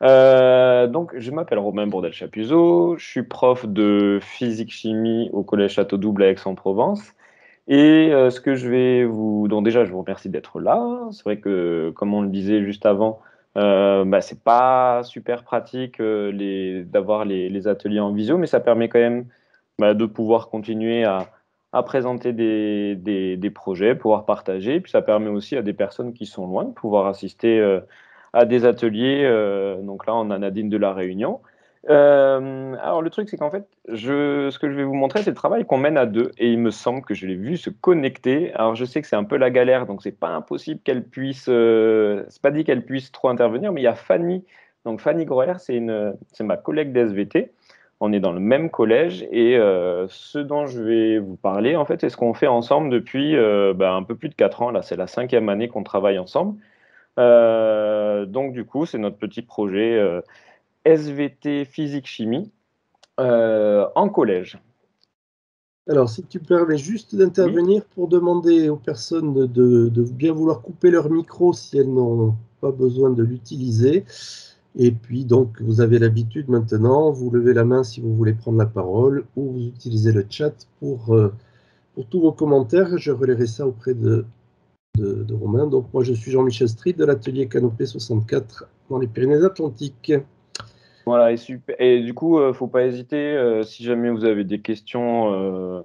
donc, je m'appelle Romain Bourdel-Chapuzot, je suis prof de physique-chimie au Collège Château-Double à Aix-en-Provence. Et ce que je vais vous. Donc, déjà, je vous remercie d'être là. C'est vrai que, comme on le disait juste avant, euh, bah, c'est pas super pratique euh, d'avoir les, ateliers en visio, mais ça permet quand même bah, de pouvoir continuer à, présenter des, projets, pouvoir partager. Puis ça permet aussi à des personnes qui sont loin de pouvoir assister euh, à des ateliers. donc là, on a Nadine de la Réunion. Euh, alors le truc, c'est qu'en fait, ce que je vais vous montrer, c'est le travail qu'on mène à deux, et il me semble que je l'ai vu se connecter. Alors je sais que c'est un peu la galère, donc c'est pas impossible qu'elle puisse, euh, c'est pas dit qu'elle puisse trop intervenir, mais il y a Fanny, donc Fanny Groer, c'est ma collègue d'SVT. On est dans le même collège, et euh, ce dont je vais vous parler, en fait, c'est ce qu'on fait ensemble depuis ben, un peu plus de quatre ans. Là, c'est la cinquième année qu'on travaille ensemble. Donc du coup, c'est notre petit projet SVT physique-chimie euh, en collège. Alors, si tu permets juste d'intervenir pour demander aux personnes de, bien vouloir couper leur micro si elles n'ont pas besoin de l'utiliser. Et puis, donc, vous avez l'habitude maintenant, vous levez la main si vous voulez prendre la parole ou vous utilisez le chat pour, euh, pour tous vos commentaires. Je relayerai ça auprès de, de, Romain. Donc, moi, je suis Jean-Michel Street de l'atelier Canopé 64 dans les Pyrénées-Atlantiques. Voilà, et, super. et du coup, ne euh, faut pas hésiter, euh, si jamais vous avez des questions euh,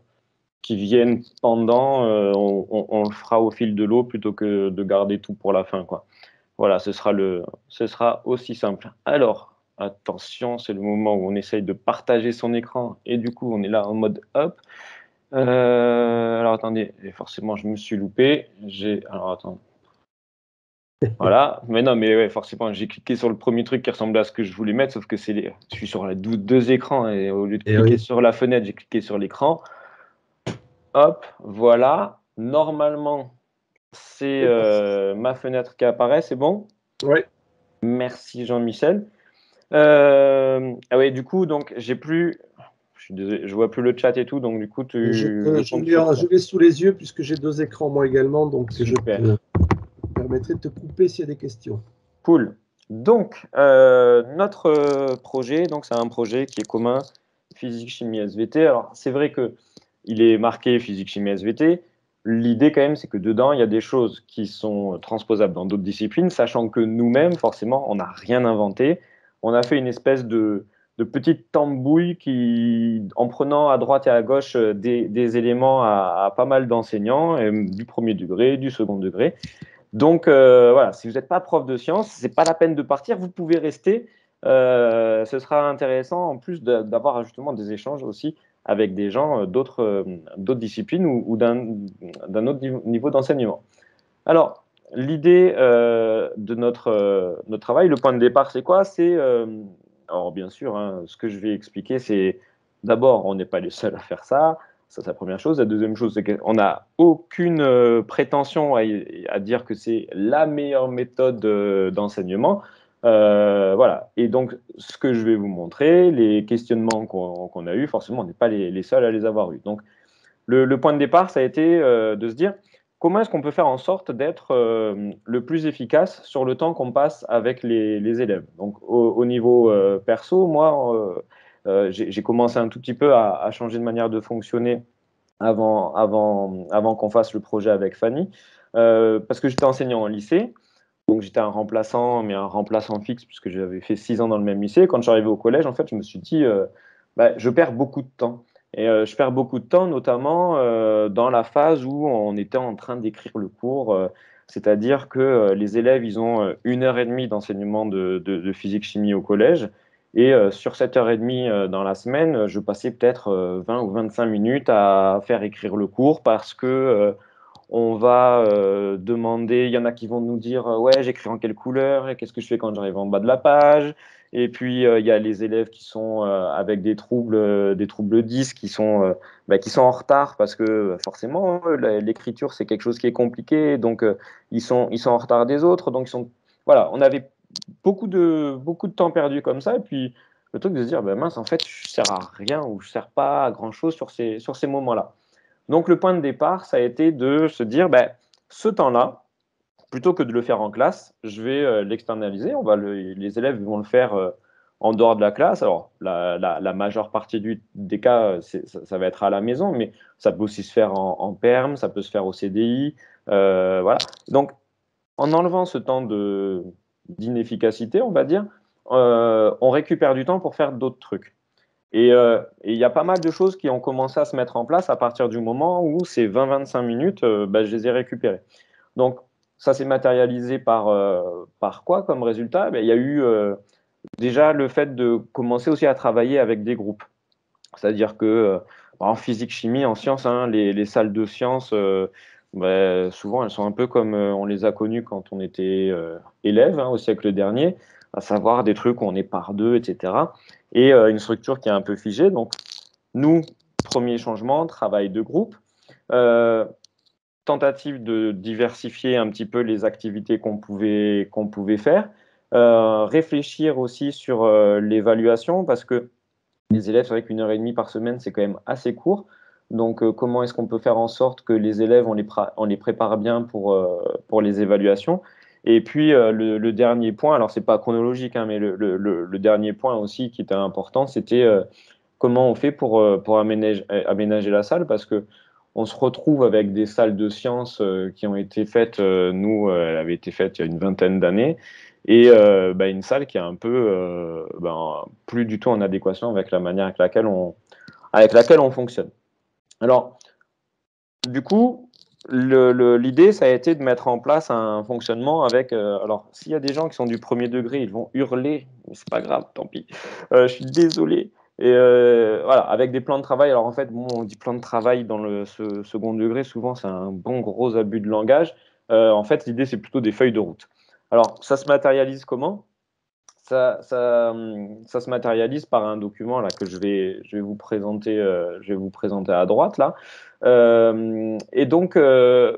qui viennent pendant, on, le fera au fil de l'eau plutôt que de garder tout pour la fin. Quoi. Voilà, ce sera, le, ce sera aussi simple. Alors, attention, c'est le moment où on essaye de partager son écran et du coup, on est là en mode up. alors, attendez, forcément, je me suis loupé. J'ai. Alors, attends. voilà, mais non, mais forcément, j'ai cliqué sur le premier truc qui ressemblait à ce que je voulais mettre, sauf que c'est les... je suis sur les deux, écrans et au lieu de eh cliquer sur la fenêtre, j'ai cliqué sur l'écran. Hop, voilà. Normalement, c'est euh, ma fenêtre qui apparaît, c'est bon? Oui. Merci Jean-Michel. Euh, ah oui, du coup, donc j'ai plus. Je désolé, je vois plus le chat et tout, donc du coup, tu. Je, je, l'ai sous les yeux puisque j'ai deux écrans moi également, donc Super. je permettrait de te couper s'il y a des questions. Cool. Donc, euh, notre projet, donc c'est un projet qui est commun physique, chimie, SVT. Alors, c'est vrai que il est marqué physique, chimie, SVT. L'idée, quand même, c'est que dedans, il y a des choses qui sont transposables dans d'autres disciplines, sachant que nous-mêmes, forcément, on n'a rien inventé. On a fait une espèce de, petite tambouille qui, en prenant à droite et à gauche euh, des, éléments à, pas mal d'enseignants, du premier degré, du second degré. Donc euh, voilà, si vous n'êtes pas prof de sciences, ce n'est pas la peine de partir, vous pouvez rester. Euh, ce sera intéressant en plus d'avoir justement des échanges aussi avec des gens d'autres disciplines ou, d'un autre niveau d'enseignement. Alors, l'idée de notre, notre travail, le point de départ, c'est quoi? C'est, alors bien sûr, hein, ce que je vais expliquer, c'est d'abord, on n'est pas les seuls à faire ça. Ça, c'est la première chose. La deuxième chose, c'est qu'on n'a aucune euh, prétention à, dire que c'est la meilleure méthode euh, d'enseignement. Euh, voilà. Et donc, ce que je vais vous montrer, les questionnements qu'on a eus, forcément, on n'est pas les, seuls à les avoir eus. Donc, le, point de départ, ça a été de se dire comment est-ce qu'on peut faire en sorte d'être le plus efficace sur le temps qu'on passe avec les, élèves? Donc, au niveau perso, moi, euh, j'ai commencé un tout petit peu à, changer de manière de fonctionner avant, avant, avant qu'on fasse le projet avec Fanny, euh, parce que j'étais enseignant en lycée. Donc j'étais un remplaçant, mais un remplaçant fixe, puisque j'avais fait six ans dans le même lycée. Quand je suis arrivé au collège, en fait, je me suis dit, euh, bah, je perds beaucoup de temps. Et je perds beaucoup de temps, notamment dans la phase où on était en train d'écrire le cours. C'est-à-dire que les élèves, ils ont une heure et demie d'enseignement de, physique-chimie au collège. Et euh, sur cette heure et demie euh, dans la semaine, je passais peut-être 20 euh, ou 25 minutes à faire écrire le cours parce que on va demander, il y en a qui vont nous dire ouais j'écris en quelle couleur qu'est-ce que je fais quand j'arrive en bas de la page? Et puis il y a les élèves qui sont avec des troubles des troubles 10 qui sont bah, qui sont en retard parce que forcément l'écriture c'est quelque chose qui est compliqué donc ils sont ils sont en retard des autres donc ils sont voilà on avait beaucoup de, beaucoup de temps perdu comme ça. Et puis, le truc de se dire, ben mince, en fait, je ne sers à rien ou je ne sers pas à grand-chose sur ces, sur ces moments-là. Donc, le point de départ, ça a été de se dire, ben, ce temps-là, plutôt que de le faire en classe, je vais l'externaliser. On va les élèves vont le faire en dehors de la classe. Alors, la, majeure partie des cas, ça, va être à la maison, mais ça peut aussi se faire en, PERM, ça peut se faire au CDI. voilà. Donc, en enlevant ce temps d'inefficacité, on va dire, on récupère du temps pour faire d'autres trucs. Euh, et il y a pas mal de choses qui ont commencé à se mettre en place à partir du moment où ces 20-25 minutes, euh, bah, je les ai récupérées. Donc, ça s'est matérialisé par, euh, quoi comme résultat? Ben, Il y a eu déjà le fait de commencer aussi à travailler avec des groupes. C'est-à-dire que en physique, chimie, en sciences, hein, les, salles de sciences, ben, souvent elles sont un peu comme on les a connues quand on était élève hein, au siècle dernier, à savoir des trucs où on est par deux, etc et euh, une structure qui est un peu figée. Donc, nous, premier changement, travail de groupe. Euh, tentative de diversifier un petit peu les activités qu'on pouvait, qu'on pouvait faire. Euh, réfléchir aussi sur l'évaluation parce que les élèves, vrai qu'une heure et demie par semaine, c'est quand même assez court. Donc, comment est-ce qu'on peut faire en sorte que les élèves, on les, on les prépare bien pour, pour les évaluations? Et puis euh, le, dernier point, alors c'est pas chronologique, hein, mais le, dernier point aussi qui était important, c'était euh, comment on fait pour, euh, pour aménager, aménager, la salle, parce que on se retrouve avec des salles de sciences qui ont été faites, nous, elle avait été faite il y a une vingtaine d'années, et bah, une salle qui est un peu ben, plus du tout en adéquation avec la manière avec laquelle on, avec laquelle on fonctionne. Alors, du coup, L'idée, ça a été de mettre en place un fonctionnement avec. Euh, alors, s'il y a des gens qui sont du premier degré, ils vont hurler, mais c'est pas grave, tant pis. Euh, je suis désolé. Et euh, voilà, avec des plans de travail. Alors, en fait, bon, on dit plan de travail dans le second degré, souvent, c'est un bon gros abus de langage. en fait, l'idée, c'est plutôt des feuilles de route. Alors, ça se matérialise comment? Ça, ça, ça, se matérialise par un document là, que je vais, je vais, vous, présenter, je vais vous présenter à droite. Là. Euh, et donc, euh,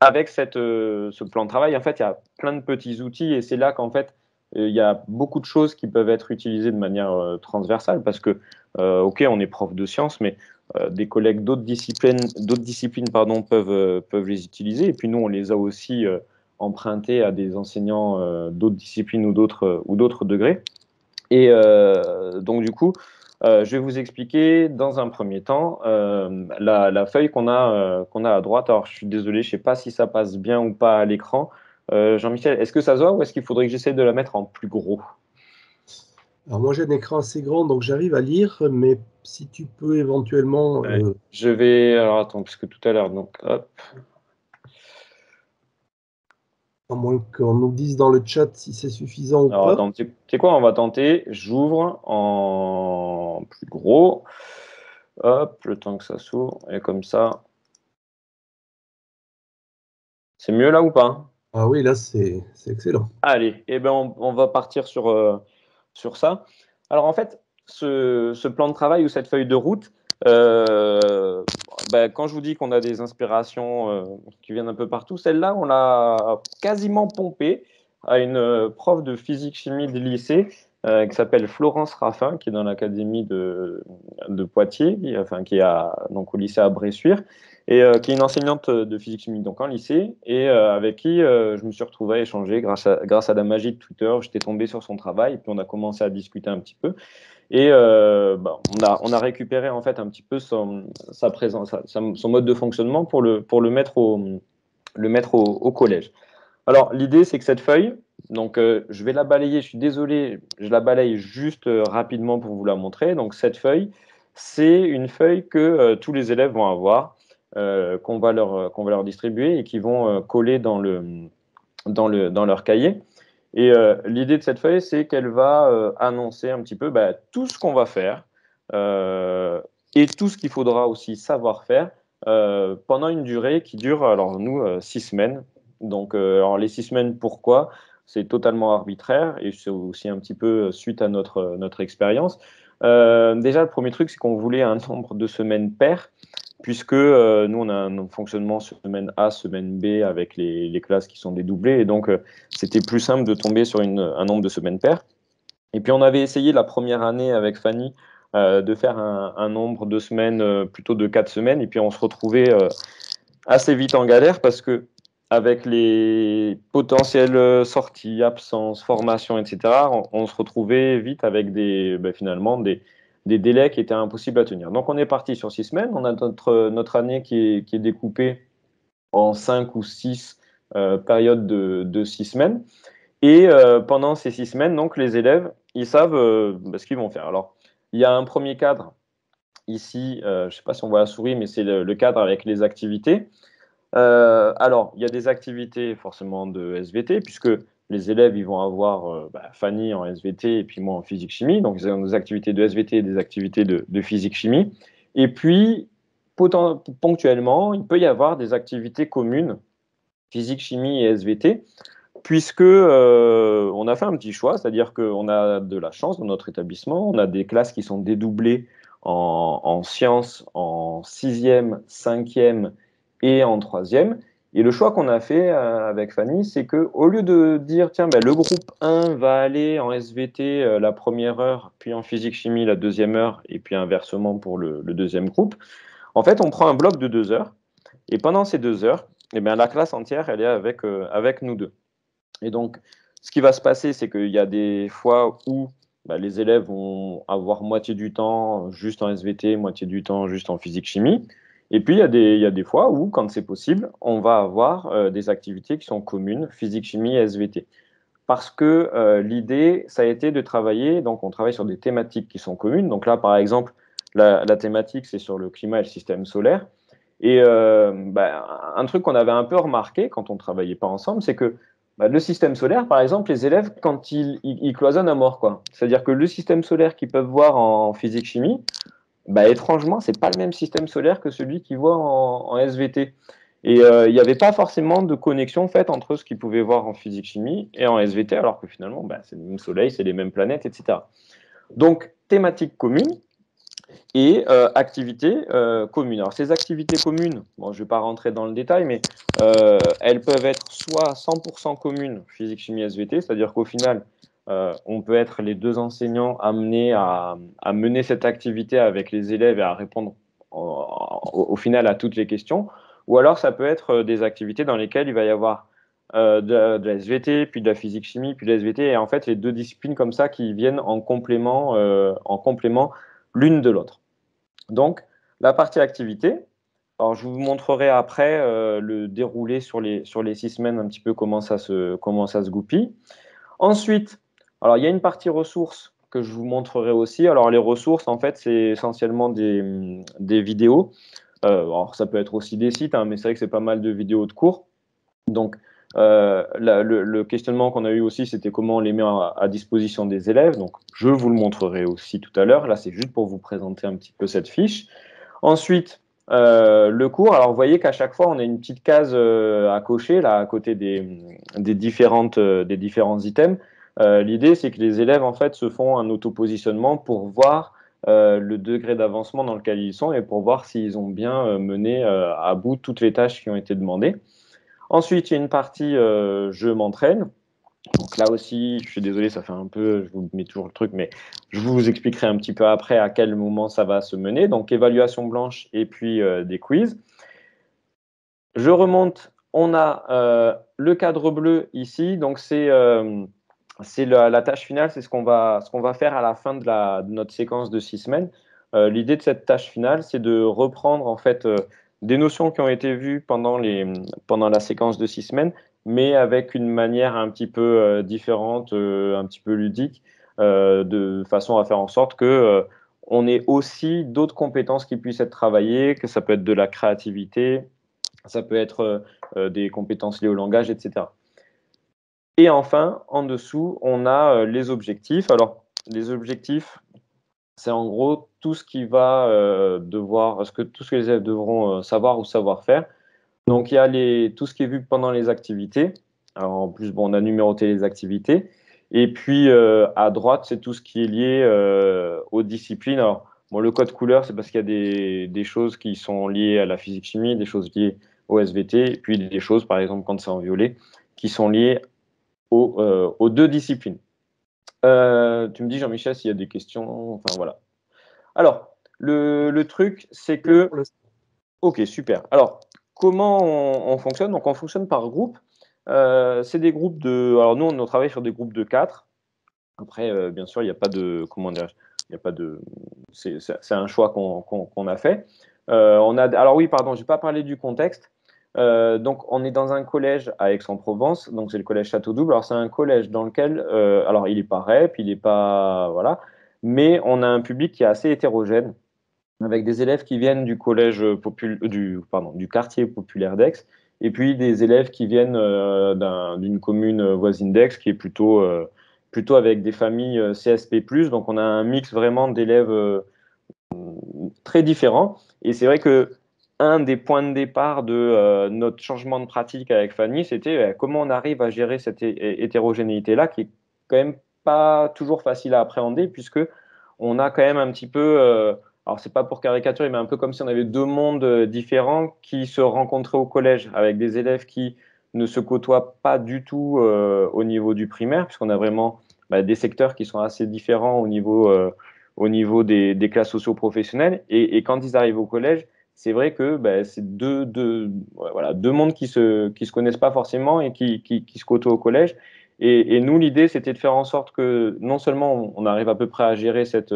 avec cette, euh, ce plan de travail, en fait, il y a plein de petits outils et c'est là qu'en fait, il y a beaucoup de choses qui peuvent être utilisées de manière transversale parce que, ok, on est prof de sciences, mais des collègues d'autres disciplines, d'autres disciplines pardon, peuvent, peuvent les utiliser. Et puis nous, on les a aussi empruntés à des enseignants d'autres disciplines ou d'autres ou d'autres degrés. Et donc du coup, euh, je vais vous expliquer dans un premier temps euh, la, feuille qu'on a, euh, qu'on a à droite. Alors, je suis désolé, je ne sais pas si ça passe bien ou pas à l'écran. Jean-Michel, est-ce que ça se voit ou est-ce qu'il faudrait que j'essaie de la mettre en plus gros? Alors, moi, j'ai un écran assez grand, donc j'arrive à lire, mais si tu peux éventuellement. Je vais. Alors, attends, puisque tout à l'heure, donc, hop. À moins qu'on nous dise dans le chat si c'est suffisant ou pas. Attends, tu sais quoi, on va tenter. J'ouvre en plus gros. Hop, le temps que ça s'ouvre. Et comme ça. C'est mieux là ou pas? Ah oui, là, c'est excellent. Allez, eh ben on, va partir sur, euh, sur ça. Alors en fait, ce, ce, plan de travail ou cette feuille de route, euh, ben, quand je vous dis qu'on a des inspirations euh, qui viennent un peu partout, celle-là, on l'a quasiment pompée à une prof de physique-chimie de lycée qui s'appelle Florence Raffin, qui est dans l'académie de, de, Poitiers, qui, enfin, qui est donc au lycée à Bressuire, et qui est une enseignante de physique-chimie donc en lycée, et avec qui je me suis retrouvé à échanger grâce à, grâce à la magie de Twitter. J'étais tombé sur son travail, puis on a commencé à discuter un petit peu. Et euh, bah, on, a, on a récupéré en fait un petit peu son, sa présence, son mode de fonctionnement pour le, pour le mettre au, le mettre au, collège. Alors l'idée c'est que cette feuille, donc euh, je vais la balayer, je suis désolé, je la balaye juste euh, rapidement pour vous la montrer. Donc cette feuille, c'est une feuille que tous les élèves vont avoir, qu'on va, leur, qu'on va leur distribuer et qui vont coller dans, le, dans, le, dans leur cahier. Et euh, l'idée de cette feuille, c'est qu'elle va euh, annoncer un petit peu bah, tout ce qu'on va faire euh, et tout ce qu'il faudra aussi savoir faire pendant une durée qui dure, alors nous, six semaines. Donc, alors les six semaines, pourquoi? C'est totalement arbitraire et c'est aussi un petit peu suite à notre, notre expérience. déjà, le premier truc, c'est qu'on voulait un nombre de semaines paires puisque euh, nous, on a un fonctionnement semaine A, semaine B avec les, classes qui sont dédoublées, et donc euh, c'était plus simple de tomber sur un nombre de semaines paires. Et puis on avait essayé la première année avec Fanny euh, de faire un, nombre de semaines plutôt de 4 semaines, et puis on se retrouvait assez vite en galère parce que avec les potentielles sorties, absences, formations, etc., on, se retrouvait vite avec des, ben, finalement des, des, délais qui étaient impossibles à tenir. Donc on est parti sur six semaines. On a notre, année qui est, découpée en cinq ou six euh, périodes de, six semaines. Et euh, pendant ces six semaines, donc les élèves, ils savent euh, ben, ce qu'ils vont faire. Alors, il y a un premier cadre ici, je ne sais pas si on voit la souris, mais c'est le, le, cadre avec les activités. Alors, il y a des activités forcément de SVT, puisque les élèves ils vont avoir euh, bah, Fanny en SVT et puis moi en physique-chimie. Donc, ils ont des activités de SVT et des activités de, physique-chimie. Et puis, ponctuellement, il peut y avoir des activités communes, physique-chimie et SVT, puisque euh, on a fait un petit choix, c'est-à-dire qu'on a de la chance dans notre établissement, on a des classes qui sont dédoublées en, en sciences en sixième, cinquième et en troisième. Et le choix qu'on a fait euh, avec Fanny, c'est que au lieu de dire tiens ben, le groupe 1 va aller en SVT euh, la première heure, puis en physique chimie la deuxième heure, et puis inversement pour le, deuxième groupe, en fait on prend un bloc de deux heures, et pendant ces deux heures, eh bien, la classe entière elle est avec, euh, avec nous deux. Et donc ce qui va se passer, c'est qu'il y a des fois où ben, les élèves vont avoir moitié du temps juste en SVT, moitié du temps juste en physique chimie. Et puis, il y, a des, fois où, quand c'est possible, on va avoir euh, des activités qui sont communes, physique, chimie SVT. Parce que euh, l'idée, ça a été de travailler, donc on travaille sur des thématiques qui sont communes. Donc là, par exemple, la, thématique, c'est sur le climat et le système solaire. Et euh, bah, un truc qu'on avait un peu remarqué quand on ne travaillait pas ensemble, c'est que bah, le système solaire, par exemple, les élèves, quand ils, ils, cloisonnent à mort, quoi. C'est-à-dire que le système solaire qu'ils peuvent voir en physique-chimie, bah, étrangement, c'est pas le même système solaire que celui qu'ils voient en, SVT. Et euh, il n'y avait pas forcément de connexion faite entre ce qu'ils pouvaient voir en physique-chimie et en SVT, alors que finalement, bah, c'est le même soleil, c'est les mêmes planètes, etc. Donc, thématique commune et euh, activités euh, communes. Alors, ces activités communes, bon, je ne vais pas rentrer dans le détail, mais elles peuvent être soit 100% communes, physique-chimie, SVT, c'est-à-dire qu'au final, euh, on peut être les deux enseignants amenés à, mener cette activité avec les élèves et à répondre au, final à toutes les questions. Ou alors ça peut être euh, des activités dans lesquelles il va y avoir euh, de, la SVT, puis de la physique-chimie, puis de la SVT, et en fait les deux disciplines comme ça qui viennent en complément, en complément l'une de l'autre. Donc la partie activité, alors je vous montrerai après le déroulé sur les, sur les six semaines un petit peu comment ça se, comment ça se goupille. Ensuite, alors, il y a une partie ressources que je vous montrerai aussi. Alors, les ressources, en fait, c'est essentiellement des, vidéos. Euh, alors, ça peut être aussi des sites, hein, mais c'est vrai que c'est pas mal de vidéos de cours. Donc, euh, le, questionnement qu'on a eu aussi, c'était comment on les met à, disposition des élèves. Donc, je vous le montrerai aussi tout à l'heure. Là, c'est juste pour vous présenter un petit peu cette fiche. Ensuite, euh, le cours, alors vous voyez qu'à chaque fois, on a une petite case à cocher là à côté des, différentes, des différents items. Euh, l'idée, c'est que les élèves en fait se font un autopositionnement pour voir euh, le degré d'avancement dans lequel ils sont et pour voir s'ils ont bien euh, mené à bout toutes les tâches qui ont été demandées. Ensuite, il y a une partie je m'entraîne. Donc là aussi, je suis désolé, ça fait un peu, je vous mets toujours le truc, mais je vous expliquerai un petit peu après à quel moment ça va se mener. Donc évaluation blanche et puis des quiz. Je remonte, on a le cadre bleu ici, donc c'est c'est la, tâche finale, c'est ce qu'on va, faire à la fin de, notre séquence de six semaines. Euh, l'idée de cette tâche finale, c'est de reprendre en fait euh, des notions qui ont été vues pendant la séquence de six semaines, mais avec une manière un petit peu euh, différente, un petit peu ludique, de façon à faire en sorte que on ait aussi d'autres compétences qui puissent être travaillées, que ça peut être de la créativité, ça peut être des compétences liées au langage, etc. Et enfin, en dessous, on a euh, les objectifs. Alors, les objectifs, c'est en gros tout ce qui va euh, devoir, ce que tout ce que les élèves devront euh, savoir ou savoir faire. Donc, il y a tout ce qui est vu pendant les activités. Alors, en plus, bon, on a numéroté les activités. Et puis, à droite, c'est tout ce qui est lié aux disciplines. Alors, bon, le code couleur, c'est parce qu'il y a des, choses qui sont liées à la physique-chimie, des choses liées au SVT, puis des choses, par exemple, quand c'est en violet, qui sont liées euh, aux, deux disciplines. Euh, tu me dis, Jean-Michel, s'il y a des questions. Enfin, voilà. Alors, le, truc, c'est que. Ok, super. Alors, comment on, fonctionne? Donc, on fonctionne par groupe. c'est des groupes de. Alors, nous, on travaille sur des groupes de 4. Après, bien sûr, il n'y a pas de. Comment dire Il n'y a pas de. C'est un choix qu'on a fait. on a, alors, oui, pardon, je n'ai pas parlé du contexte. Euh, donc, on est dans un collège à Aix-en-Provence, donc c'est le collège Château-Double. Alors, c'est un collège dans lequel, euh, alors, il n'est pas REP, il n'est pas. Voilà, mais on a un public qui est assez hétérogène, avec des élèves qui viennent du collège du quartier populaire d'Aix, et puis des élèves qui viennent euh, d'une commune voisine d'Aix, qui est plutôt, plutôt avec des familles CSP. Donc, on a un mix vraiment d'élèves très différents. Et c'est vrai que un des points de départ de euh, notre changement de pratique avec Fanny, c'était euh, comment on arrive à gérer cette hétérogénéité-là, qui est quand même pas toujours facile à appréhender, puisque on a quand même un petit peu, euh, alors c'est pas pour caricaturer, mais un peu comme si on avait deux mondes différents qui se rencontraient au collège, avec des élèves qui ne se côtoient pas du tout au niveau du primaire, puisqu'on a vraiment bah, des secteurs qui sont assez différents au niveau, au niveau des, classes socio-professionnelles, et quand ils arrivent au collège, c'est vrai que bah, c'est deux, deux, voilà, deux mondes qui se, qui se connaissent pas forcément et qui, qui, se côtoient au collège. Et, et nous, l'idée, c'était de faire en sorte que non seulement on arrive à peu près à gérer cette,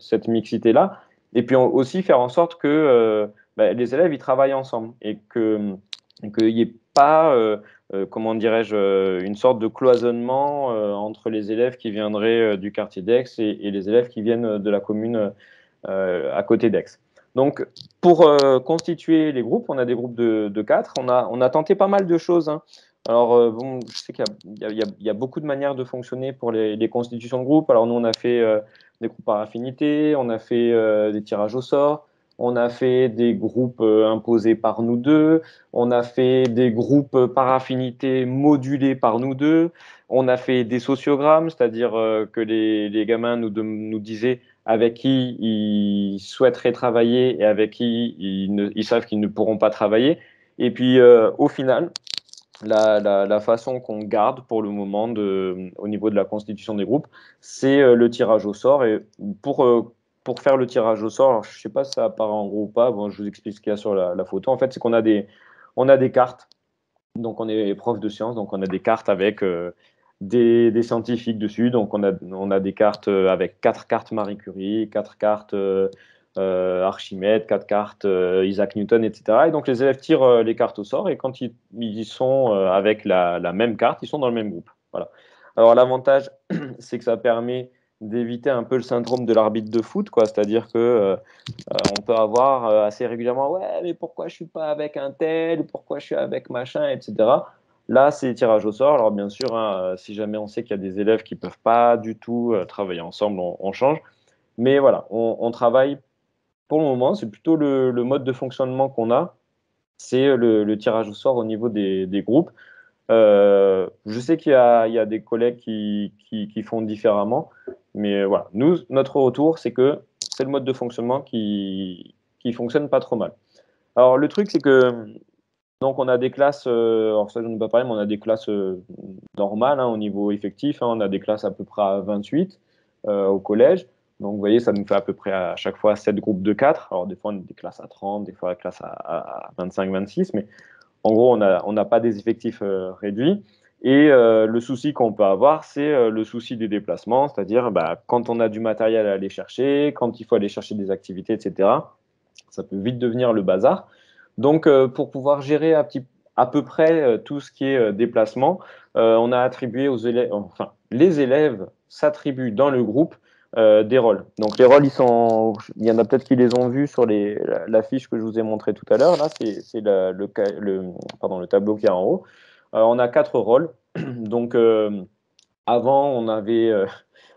cette mixité-là, et puis aussi faire en sorte que euh, bah, les élèves ils travaillent ensemble et que qu'il n'y ait pas, euh, euh, comment dirais-je, une sorte de cloisonnement entre les élèves qui viendraient du quartier d'Aix et, et, les élèves qui viennent de la commune à côté d'Aix. Donc, pour euh, constituer les groupes, on a des groupes de, quatre. On a, on tenté pas mal de choses. Hein. Alors, euh, bon, je sais qu'il y, a beaucoup de manières de fonctionner pour les, constitutions de groupes. Alors, nous, on a fait euh, des groupes par affinité, on a fait des tirages au sort, on a fait des groupes imposés par nous deux, on a fait des groupes par affinité modulés par nous deux, on a fait des sociogrammes, c'est-à-dire que les, gamins nous disaient avec qui ils souhaiteraient travailler et avec qui ils, savent qu'ils ne pourront pas travailler. Et puis, euh, au final, la, façon qu'on garde pour le moment au niveau de la constitution des groupes, c'est euh, le tirage au sort. Et pour, euh, pour faire le tirage au sort, je ne sais pas si ça apparaît en gros ou pas, bon, je vous explique ce qu'il y a sur la, photo. En fait, c'est qu'on a des, a des cartes. Donc, on est prof de sciences, donc on a des cartes avec des, scientifiques dessus. Donc, on a, on a des cartes euh, avec quatre cartes Marie Curie, quatre cartes euh, euh, Archimède, quatre cartes Isaac Newton, etc. Et donc, les élèves tirent les cartes au sort et quand ils, ils sont avec la, même carte, ils sont dans le même groupe. Voilà. Alors, l'avantage, c'est que ça permet d'éviter un peu le syndrome de l'arbitre de foot, quoi. C'est-à-dire que on peut avoir assez régulièrement, ouais, mais pourquoi je suis pas avec un tel, pourquoi je suis avec machin, etc. Là, c'est tirage au sort. Alors, bien sûr, hein, euh, si jamais on sait qu'il y a des élèves qui ne peuvent pas du tout euh, travailler ensemble, on, change. Mais voilà, on, travaille pour le moment. C'est plutôt le, mode de fonctionnement qu'on a. C'est le, tirage au sort au niveau des, groupes. Euh, je sais qu'il y, a des collègues qui, font différemment. Mais voilà, nous, notre retour, c'est que c'est le mode de fonctionnement qui, qui fonctionne pas trop mal. Alors, le truc, c'est que donc on a des classes, euh, alors ça je ne pas parler, mais on a des classes euh, normales hein, au niveau effectif. Hein. on a des classes à peu près à 28 euh, au collège. Donc vous voyez, ça nous fait à peu près à chaque fois 7 groupes de 4. Alors des fois on a des classes à 30, des fois des classes à, 25, 26, mais en gros on n'a pas des effectifs réduits. Et le souci qu'on peut avoir, c'est le souci des déplacements, c'est-à-dire bah, quand on a du matériel à aller chercher, quand il faut aller chercher des activités, etc. Ça peut vite devenir le bazar. Donc, euh, pour pouvoir gérer à, peu près euh, tout ce qui est euh, déplacement, on a attribué aux élèves, enfin, les élèves s'attribuent dans le groupe des rôles. Donc les rôles, il y en a peut-être qui les ont vus sur les, la, fiche que je vous ai montrée tout à l'heure. Là, c'est le, le, pardon, le tableau qui est en haut. on a quatre rôles. Donc avant, on avait,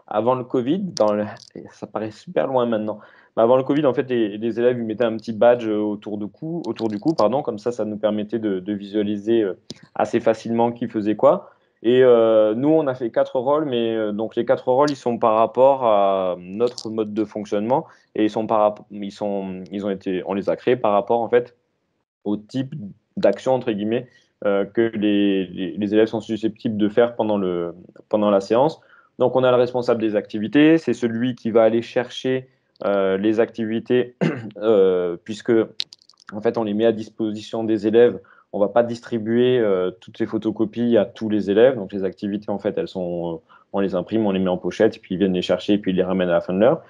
avant le Covid, dans ça paraît super loin maintenant, bah, avant le Covid, en fait, les, élèves ils mettaient un petit badge euh, autour, de cou, autour du cou, pardon, comme ça, ça nous permettait de, visualiser euh, assez facilement qui faisait quoi. Et euh, nous, on a fait quatre rôles, mais donc les quatre rôles, ils sont par rapport à notre mode de fonctionnement et ils sont par, ils sont, ils ont été, on les a créés par rapport en fait au type d'action entre guillemets que les, élèves sont susceptibles de faire pendant le, pendant la séance. Donc, on a le responsable des activités, c'est celui qui va aller chercher les activités, euh, puisque En fait, on les met à disposition des élèves. On va pas distribuer toutes ces photocopies à tous les élèves. Donc, les activités, en fait, elles sont, on les imprime, on les met en pochette, puis ils viennent les chercher, et puis ils les ramènent à la fin de l'heure.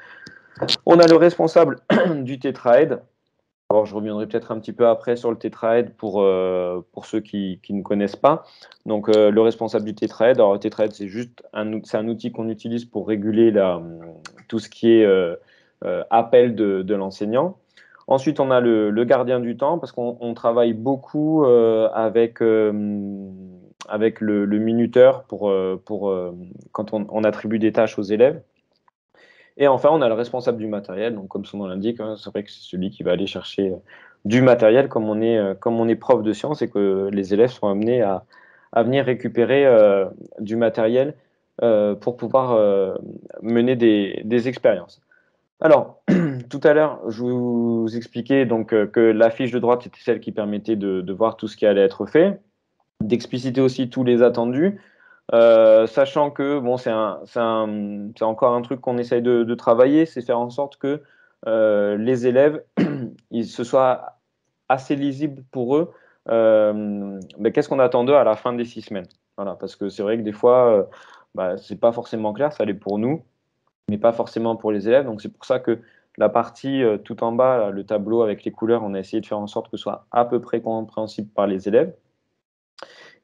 On a le responsable du tétraède. Alors, je reviendrai peut-être un petit peu après sur le tétraède pour, euh, pour ceux qui, ne connaissent pas. Donc, euh, le responsable du tétraède, alors le tétraède, c'est juste un, un outil qu'on utilise pour réguler la, tout ce qui est euh, appel de, l'enseignant. Ensuite, on a le, gardien du temps parce qu'on travaille beaucoup avec, avec le, minuteur pour, quand on attribue des tâches aux élèves. Et enfin, on a le responsable du matériel. Donc, comme son nom l'indique, hein, c'est vrai que c'est celui qui va aller chercher euh, du matériel comme on est, euh, prof de sciences et que les élèves sont amenés à, venir récupérer euh, du matériel pour pouvoir mener des, expériences. Alors, tout à l'heure, je vous expliquais donc que la fiche de droite était celle qui permettait de, voir tout ce qui allait être fait, d'expliciter aussi tous les attendus, euh, sachant que bon, c'est encore un truc qu'on essaye de, travailler, c'est faire en sorte que euh, les élèves, ils, ce soit assez lisible pour eux. Euh, qu'est-ce qu'on attend d'eux à la fin des six semaines? Voilà, parce que c'est vrai que des fois, bah, c'est pas forcément clair, ça l'est pour nous, mais pas forcément pour les élèves. Donc c'est pour ça que la partie tout en bas, le tableau avec les couleurs, on a essayé de faire en sorte que ce soit à peu près compréhensible par les élèves.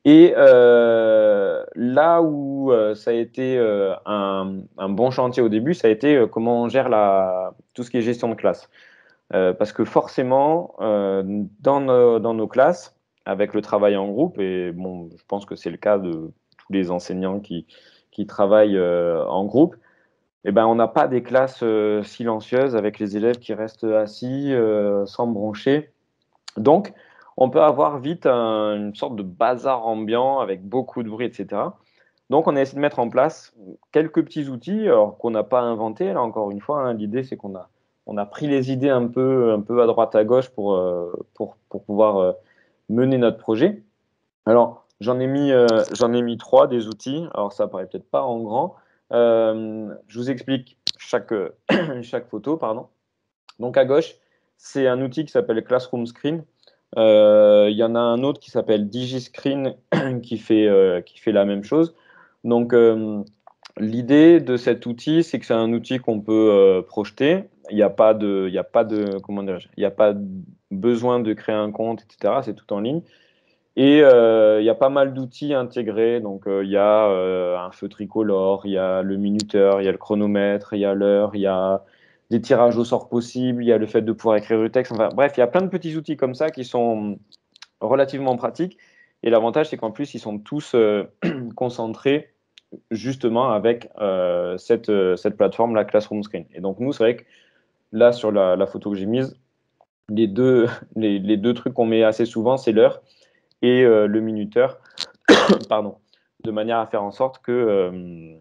Et euh, là où euh, ça a été euh, un, bon chantier au début, ça a été comment on gère la, tout ce qui est gestion de classe. parce que forcément, dans nos, dans, nos, classes, avec le travail en groupe, et bon, je pense que c'est le cas de tous les enseignants qui, qui travaillent en groupe, eh ben, on n'a pas des classes silencieuses avec les élèves qui restent assis sans broncher. Donc, on peut avoir vite une sorte de bazar ambiant avec beaucoup de bruit, etc. Donc, on a essayé de mettre en place quelques petits outils qu'on n'a pas inventés. Là, encore une fois, hein, l'idée, c'est qu'on a, on a pris les idées un peu, un peu à droite, à gauche pour, euh, pour, pouvoir euh, mener notre projet. Alors, j'en ai, mis, euh, ai mis trois des outils. Alors, ça paraît peut-être pas en grand. Je vous explique chaque, chaque photo. Pardon. Donc, à gauche, c'est un outil qui s'appelle Classroom Screen. Euh, il y en a un autre qui s'appelle DigiScreen qui fait, euh, qui fait la même chose. Donc, euh, l'idée de cet outil, c'est que c'est un outil qu'on peut projeter. Il n'y a pas de, il a pas de, comment dire, il n'y a pas besoin de créer un compte, etc. C'est tout en ligne. Et il y a pas mal d'outils intégrés. Donc, il y a un feu tricolore, il y a le minuteur, il y a le chronomètre, il y a l'heure, il y a des tirages au sort possibles, il y a le fait de pouvoir écrire le texte. Enfin, bref, il y a plein de petits outils comme ça qui sont relativement pratiques. Et l'avantage, c'est qu'en plus, ils sont tous euh, concentrés justement avec euh, cette, euh, plateforme, la Classroom Screen. Et donc, nous, c'est vrai que là, sur la, photo que j'ai mise, les deux trucs qu'on met assez souvent, c'est l'heure et le minuteur, pardon, de manière à faire en sorte que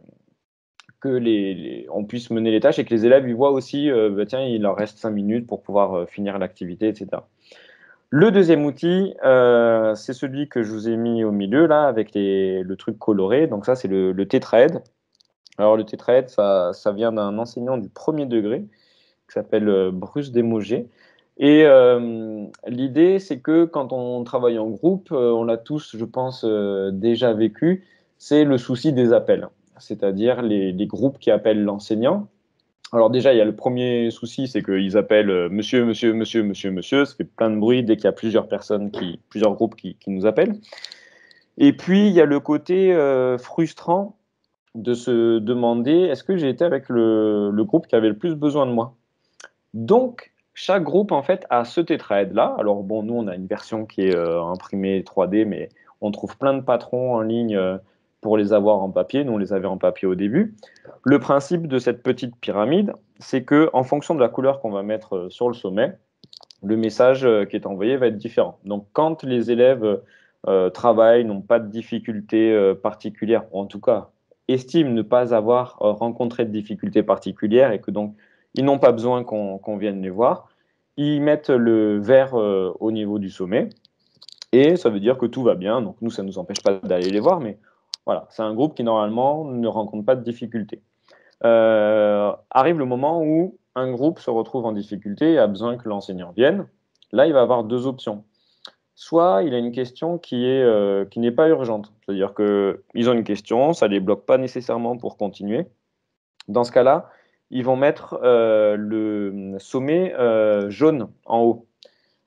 que les, on puisse mener les tâches et que les élèves voient aussi, euh, bah, tiens, il leur reste cinq minutes pour pouvoir euh, finir l'activité, etc. Le deuxième outil, euh, c'est celui que je vous ai mis au milieu, là, avec le truc coloré. Donc ça, c'est le, le. Alors le tétraède, ça, ça vient d'un enseignant du premier degré qui s'appelle Bruce Desmogé. Et l'idée, c'est que quand on travaille en groupe, on l'a tous, je pense, déjà vécu, c'est le souci des appels c'est-à-dire les, groupes qui appellent l'enseignant. Alors déjà, il y a le premier souci, c'est qu'ils appellent euh, monsieur, monsieur, monsieur, monsieur, monsieur. Ça fait plein de bruit dès qu'il y a plusieurs personnes, plusieurs groupes qui, nous appellent. Et puis, il y a le côté euh, frustrant de se demander, est-ce que j'ai été avec le, groupe qui avait le plus besoin de moi? Donc, chaque groupe, en fait, a ce tétraède-là. Alors, bon, nous, on a une version qui est euh, imprimée 3D, mais on trouve plein de patrons en ligne pour les avoir en papier. Nous, on les avait en papier au début. Le principe de cette petite pyramide, c'est que en fonction de la couleur qu'on va mettre euh, sur le sommet, le message euh, qui est envoyé va être différent. Donc, quand les élèves euh, travaillent, n'ont pas de difficultés particulières, ou en tout cas estiment ne pas avoir rencontré de difficultés particulières et que donc ils n'ont pas besoin qu'on vienne les voir, ils mettent le vert au niveau du sommet et ça veut dire que tout va bien. Donc nous, ça ne nous empêche pas d'aller les voir, mais voilà, c'est un groupe qui normalement ne rencontre pas de difficultés. Euh, arrive le moment où un groupe se retrouve en difficulté et a besoin que l'enseignant vienne. là, il va avoir deux options. Soit il a une question qui euh, qui n'est pas urgente, c'est-à-dire qu'ils ont une question, ça ne les bloque pas nécessairement pour continuer. Dans ce cas-là, ils vont mettre euh, le sommet euh, jaune en haut.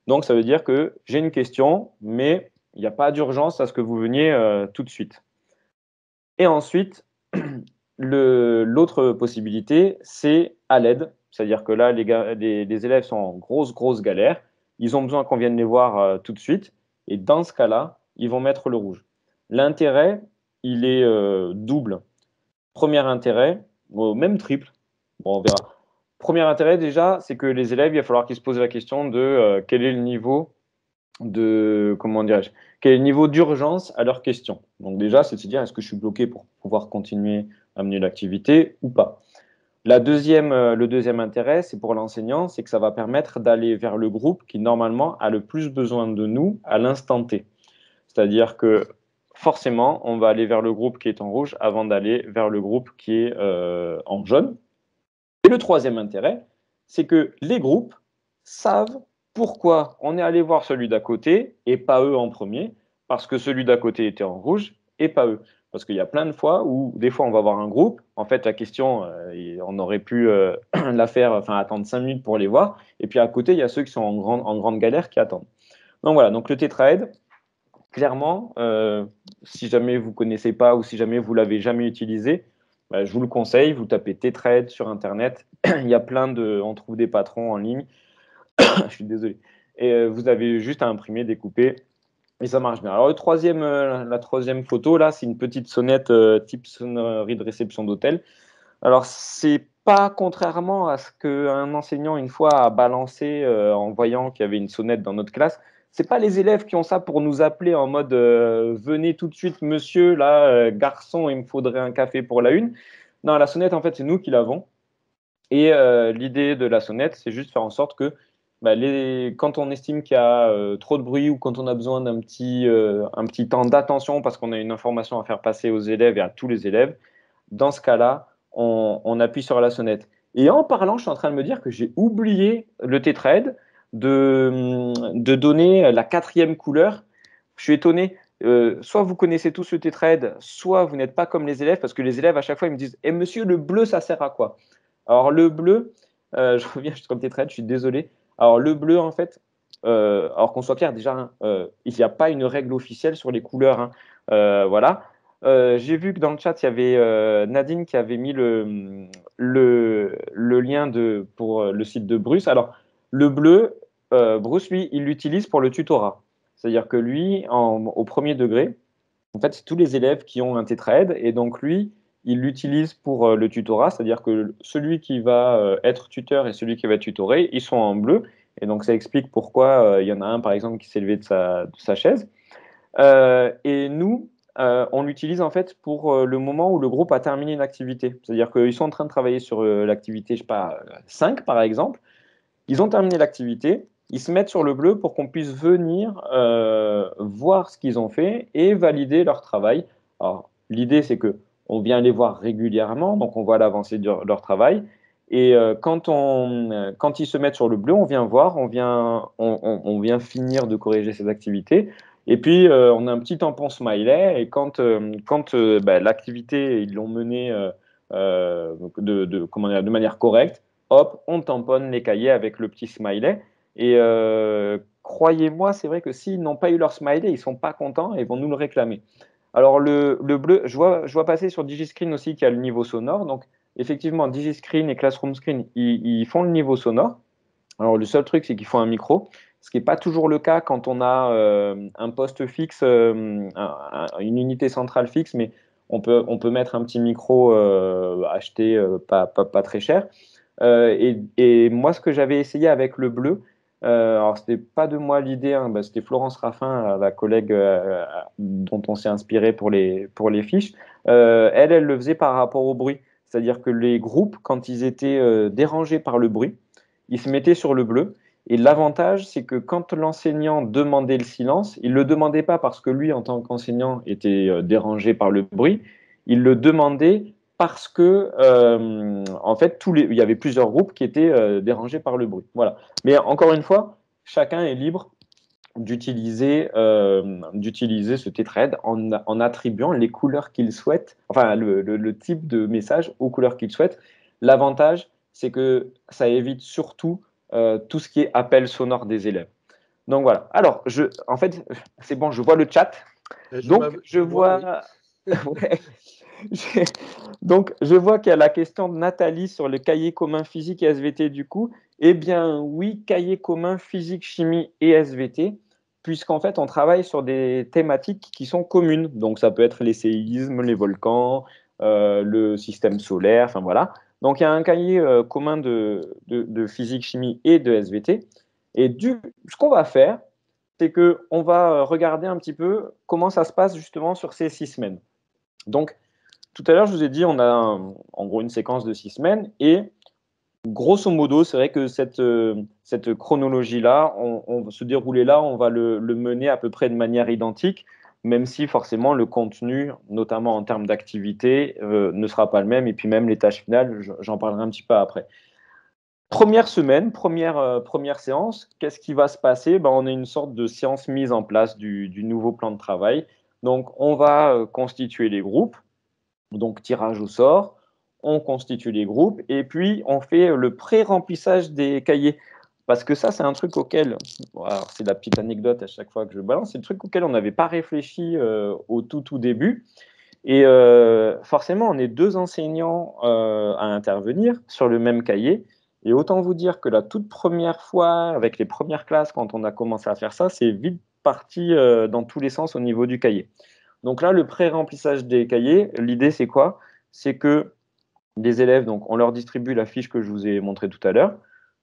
Donc ça veut dire que j'ai une question, mais il n'y a pas d'urgence à ce que vous veniez tout de suite. Et ensuite, l'autre possibilité, c'est à l'aide. C'est-à-dire que là, les, les, élèves sont en grosse, grosse galère. Ils ont besoin qu'on vienne les voir euh, tout de suite. Et dans ce cas-là, ils vont mettre le rouge. L'intérêt, il est euh, double. Premier intérêt, même triple. On verra. Premier intérêt, déjà, c'est que les élèves, il va falloir qu'ils se posent la question de euh, quel est le niveau de comment dirais-je quel est le niveau d'urgence à leurs questions. Donc déjà, c'est de se dire est-ce que je suis bloqué pour pouvoir continuer à mener l'activité ou pas? La deuxième, euh, le deuxième intérêt, c'est pour l'enseignant, c'est que ça va permettre d'aller vers le groupe qui normalement a le plus besoin de nous à l'instant T. C'est-à-dire que forcément, on va aller vers le groupe qui est en rouge avant d'aller vers le groupe qui est euh, en jaune. Et le troisième intérêt, c'est que les groupes savent pourquoi on est allé voir celui d'à côté et pas eux en premier, parce que celui d'à côté était en rouge et pas eux. Parce qu'il y a plein de fois où, des fois, on va voir un groupe. En fait, la question, euh, on aurait pu euh, la faire, enfin, attendre 5 minutes pour les voir. Et puis à côté, il y a ceux qui sont en grande, en grande galère qui attendent. Donc voilà, donc le tétraède, clairement, euh, si jamais vous ne connaissez pas ou si jamais vous l'avez jamais utilisé, bah, je vous le conseille. Vous tapez tétraède sur Internet. il y a plein de. On trouve des patrons en ligne. je suis désolé. Et vous avez juste à imprimer, découper et ça marche bien. Alors, euh, la troisième photo, là, c'est une petite sonnette euh, type sonnerie de réception d'hôtel. Alors, c'est pas contrairement à ce qu'un enseignant, une fois, a balancé euh, en voyant qu'il y avait une sonnette dans notre classe. C'est pas les élèves qui ont ça pour nous appeler en mode venez tout de suite, monsieur, là, garçon, il me faudrait un café pour la une. Non, la sonnette, en fait, c'est nous qui l'avons. Et l'idée de la sonnette, c'est juste faire en sorte que bah, quand on estime qu'il y a euh, trop de bruit ou quand on a besoin d'un petit, euh, petit temps d'attention parce qu'on a une information à faire passer aux élèves et à tous les élèves, dans ce cas-là, on, appuie sur la sonnette. Et en parlant, je suis en train de me dire que j'ai oublié le tétraède de, donner la quatrième couleur. Je suis étonné. Euh, soit vous connaissez tous le tétraède, soit vous n'êtes pas comme les élèves, parce que les élèves, à chaque fois, ils me disent Eh monsieur, le bleu, ça sert à quoi? Alors, le bleu, je reviens juste comme tétraède, je suis désolé. Alors le bleu, en fait, euh, alors qu'on soit clair, déjà, hein, euh, il n'y a pas une règle officielle sur les couleurs. Hein. Euh, voilà. J'ai vu que dans le chat, il y avait Nadine qui avait mis le, le, lien de, pour le site de Bruce. Alors, le bleu, Bruce, lui, il l'utilise pour le tutorat. C'est-à-dire que lui, au premier degré, en fait, c'est tous les élèves qui ont un tétraède. Et donc, lui, il l'utilise pour euh, le tutorat, c'est-à-dire que celui qui va euh, être tuteur et celui qui va tutorer, ils sont en bleu. Et donc, ça explique pourquoi euh, il y en a un, par exemple, qui s'est levé de sa, chaise. et nous, on l'utilise en fait pour le moment où le groupe a terminé une activité. C'est-à-dire qu'ils sont en train de travailler sur l'activité, je sais pas, 5 par exemple. Ils ont terminé l'activité, ils se mettent sur le bleu pour qu'on puisse venir voir ce qu'ils ont fait et valider leur travail. Alors, l'idée, c'est que on vient les voir régulièrement, donc on voit l'avancée de leur travail. Et euh, quand, on, quand ils se mettent sur le bleu, on vient voir, on vient, on, vient finir de corriger ces activités. Et puis, euh, on a un petit tampon smiley. Et quand, euh, quand bah, l'activité, ils l'ont menée de manière correcte, hop, on tamponne les cahiers avec le petit smiley. Et croyez-moi, c'est vrai que s'ils n'ont pas eu leur smiley, ils sont pas contents et vont nous le réclamer. Alors, le, bleu, je vois, passer sur DigiScreen aussi qu'il y a le niveau sonore. Donc, effectivement, DigiScreen et Classroom Screen, ils, font le niveau sonore. Alors, le seul truc, c'est qu'ils font un micro, ce qui n'est pas toujours le cas quand on a euh, un poste fixe, euh, une unité centrale fixe, mais on peut, on peut mettre un petit micro euh, acheté pas, pas, très cher. Et, moi, ce que j'avais essayé avec le bleu, euh, alors, c'était pas de moi l'idée, hein, c'était Florence Raffin, la collègue euh, dont on s'est inspiré pour les, pour les fiches. Euh, elle, elle le faisait par rapport au bruit. C'est-à-dire que les groupes, quand ils étaient euh, dérangés par le bruit, ils se mettaient sur le bleu. Et l'avantage, c'est que quand l'enseignant demandait le silence, il ne le demandait pas parce que lui, en tant qu'enseignant, était dérangé par le bruit. Il le demandait parce que euh, en fait tous les, il y avait plusieurs groupes qui étaient euh, dérangés par le bruit. Voilà. Mais encore une fois, chacun est libre d'utiliser euh, d'utiliser ce tétrade en, en, attribuant les couleurs qu'il souhaite, enfin le, le, type de message aux couleurs qu'il souhaite. L'avantage, c'est que ça évite surtout tout ce qui est appel sonore des élèves. Donc voilà. Alors, je, en fait, c'est bon, je vois le chat. Donc, je vois. Donc, je vois qu'il y a la question de Nathalie sur le cahier commun physique et SVT du coup. Eh bien, oui, cahier commun physique, chimie et SVT, puisqu'en fait, on travaille sur des thématiques qui sont communes. Donc, ça peut être les séismes, les volcans, euh, le système solaire, enfin voilà. Donc, il y a un cahier euh, commun de, physique, chimie et de SVT. Et du, ce qu'on va faire, c'est qu'on va regarder un petit peu comment ça se passe justement sur ces six semaines. Donc, tout à l'heure, je vous ai dit, on a en gros une séquence de six semaines et grosso modo, c'est vrai que cette, euh, cette chronologie-là, on, se dérouler là, on va le, mener à peu près de manière identique, même si forcément le contenu, notamment en termes d'activité, euh, ne sera pas le même. Et puis même les tâches finales, j'en parlerai un petit peu après. Première semaine, première, euh, première séance, qu'est-ce qui va se passer? Ben, On a une sorte de séance mise en place du, du nouveau plan de travail. Donc, on va constituer les groupes, donc tirage au sort on constitue les groupes et puis on fait le pré-remplissage des cahiers. Parce que ça, c'est un truc auquel, c'est la petite anecdote à chaque fois que je balance, c'est le truc auquel on n'avait pas réfléchi euh, au tout tout début. Et euh, forcément, on est deux enseignants euh, à intervenir sur le même cahier. Et autant vous dire que la toute première fois, avec les premières classes, quand on a commencé à faire ça, c'est vite parti dans tous les sens au niveau du cahier. Donc là, le pré-remplissage des cahiers, l'idée c'est quoi? C'est que des élèves, donc on leur distribue la fiche que je vous ai montrée tout à l'heure,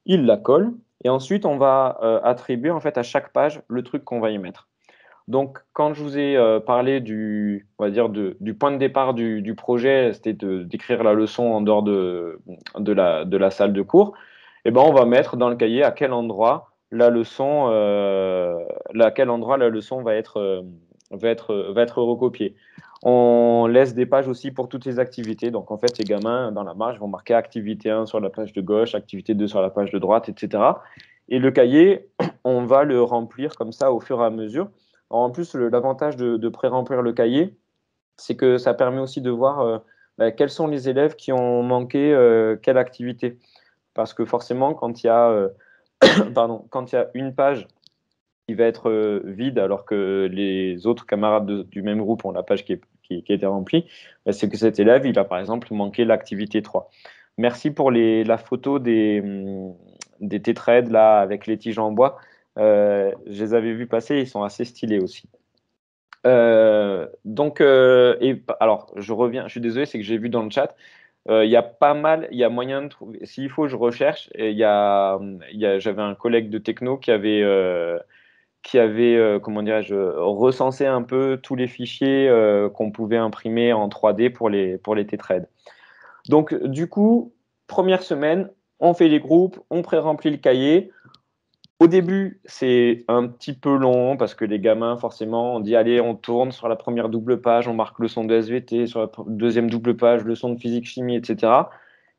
ils la collent, et ensuite on va euh, attribuer en fait à chaque page le truc qu'on va y mettre. Donc quand je vous ai euh, parlé du, on va dire du point de départ du, projet, c'était d'écrire la leçon en dehors de, la, salle de cours, eh ben on va mettre dans le cahier à quel endroit la leçon, euh, à quel endroit la leçon va être, va être, va être recopiée. On laisse des pages aussi pour toutes les activités. Donc, en fait, les gamins, dans la marge, vont marquer activité 1 sur la page de gauche, activité 2 sur la page de droite, etc. Et le cahier, on va le remplir comme ça au fur et à mesure. En plus, l'avantage de, pré-remplir le cahier, c'est que ça permet aussi de voir euh, bah, quels sont les élèves qui ont manqué euh, quelle activité. Parce que forcément, quand il y euh, quand il y a une page va être euh, vide alors que les autres camarades du même groupe ont la page qui, qui, a été remplie, bah, c'est que cet élève, il a par exemple manqué l'activité 3. Merci pour la photo des, hum, des tétraides là, avec les tiges en bois. Euh, je les avais vus passer, ils sont assez stylés aussi. Euh, donc, alors, je reviens, je suis désolé, c'est que j'ai vu dans le chat, il y a pas mal, il y a moyen de trouver, s'il faut, je recherche. Il a, y a j'avais un collègue de techno qui avait qui avait, euh, comment dirais-je, recensé un peu tous les fichiers euh, qu'on pouvait imprimer en 3D pour les, pour les. Donc, du coup, première semaine, on fait les groupes, on pré-remplit le cahier. Au début, c'est un petit peu long parce que les gamins, forcément, on dit allez, on tourne sur la première double page, on marque le son de SVT, sur la deuxième double page, le son de physique-chimie, etc.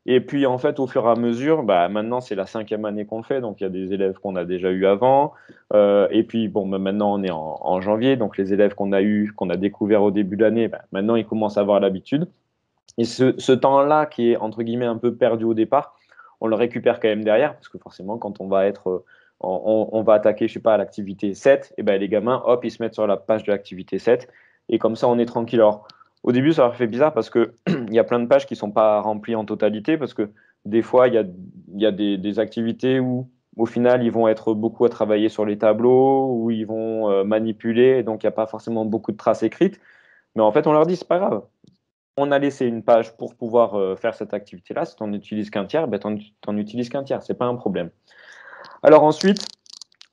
Et puis, en fait, au fur et à mesure, bah, maintenant, c'est la cinquième année qu'on fait, donc il y a des élèves qu'on a déjà eu avant. Euh, et puis, bon, bah, maintenant, on est en, janvier, donc les élèves qu'on a eu, qu'on a découvert au début de l'année, bah, maintenant, ils commencent à avoir l'habitude. Et ce, temps-là, qui est, entre guillemets, un peu perdu au départ, on le récupère quand même derrière, parce que forcément, quand on va être... On, va attaquer, je sais pas, à l'activité 7, et ben les gamins, hop, ils se mettent sur la page de l'activité 7, et comme ça, on est tranquille. Alors, au début, ça leur fait bizarre parce qu'il y a plein de pages qui ne sont pas remplies en totalité parce que des fois, il y a, des, activités où, au final, ils vont être beaucoup à travailler sur les tableaux, où ils vont euh, manipuler, donc il n'y a pas forcément beaucoup de traces écrites. Mais en fait, on leur dit, c'est pas grave. On a laissé une page pour pouvoir euh, faire cette activité-là. Si tu n'utilises qu'un tiers, ben, tu n'en utilises qu'un tiers. Ce n'est pas un problème. Alors ensuite,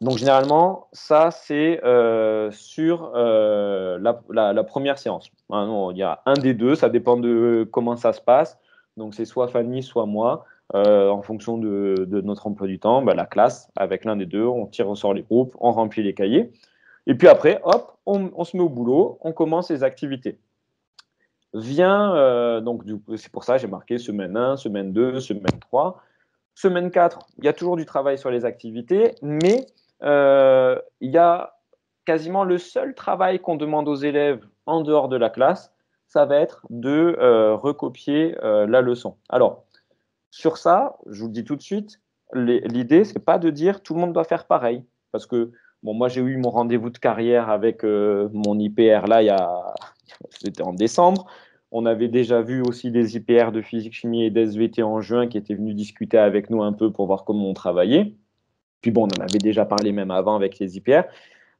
donc généralement, ça c'est euh, sur euh, la, première séance. Hein, il y a un des deux, ça dépend de comment ça se passe. Donc c'est soit Fanny, soit moi, euh, en fonction de, notre emploi du temps, bah, la classe avec l'un des deux, on tire au sort les groupes, on remplit les cahiers. Et puis après, hop, on, se met au boulot, on commence les activités. Vient, donc c'est pour ça j'ai marqué semaine 1, semaine 2, semaine 3. Semaine 4, il y a toujours du travail sur les activités, mais il y a quasiment le seul travail qu'on demande aux élèves en dehors de la classe, ça va être de recopier la leçon. Alors, sur ça, je vous le dis tout de suite, l'idée, c'est pas de dire tout le monde doit faire pareil. Parce que, bon, moi, j'ai eu mon rendez-vous de carrière avec euh, mon IPR là, a... c'était en décembre. On avait déjà vu aussi des IPR de physique, chimie et d'SVT en juin qui étaient venus discuter avec nous un peu pour voir comment on travaillait. Puis bon, on en avait déjà parlé même avant avec les IPR.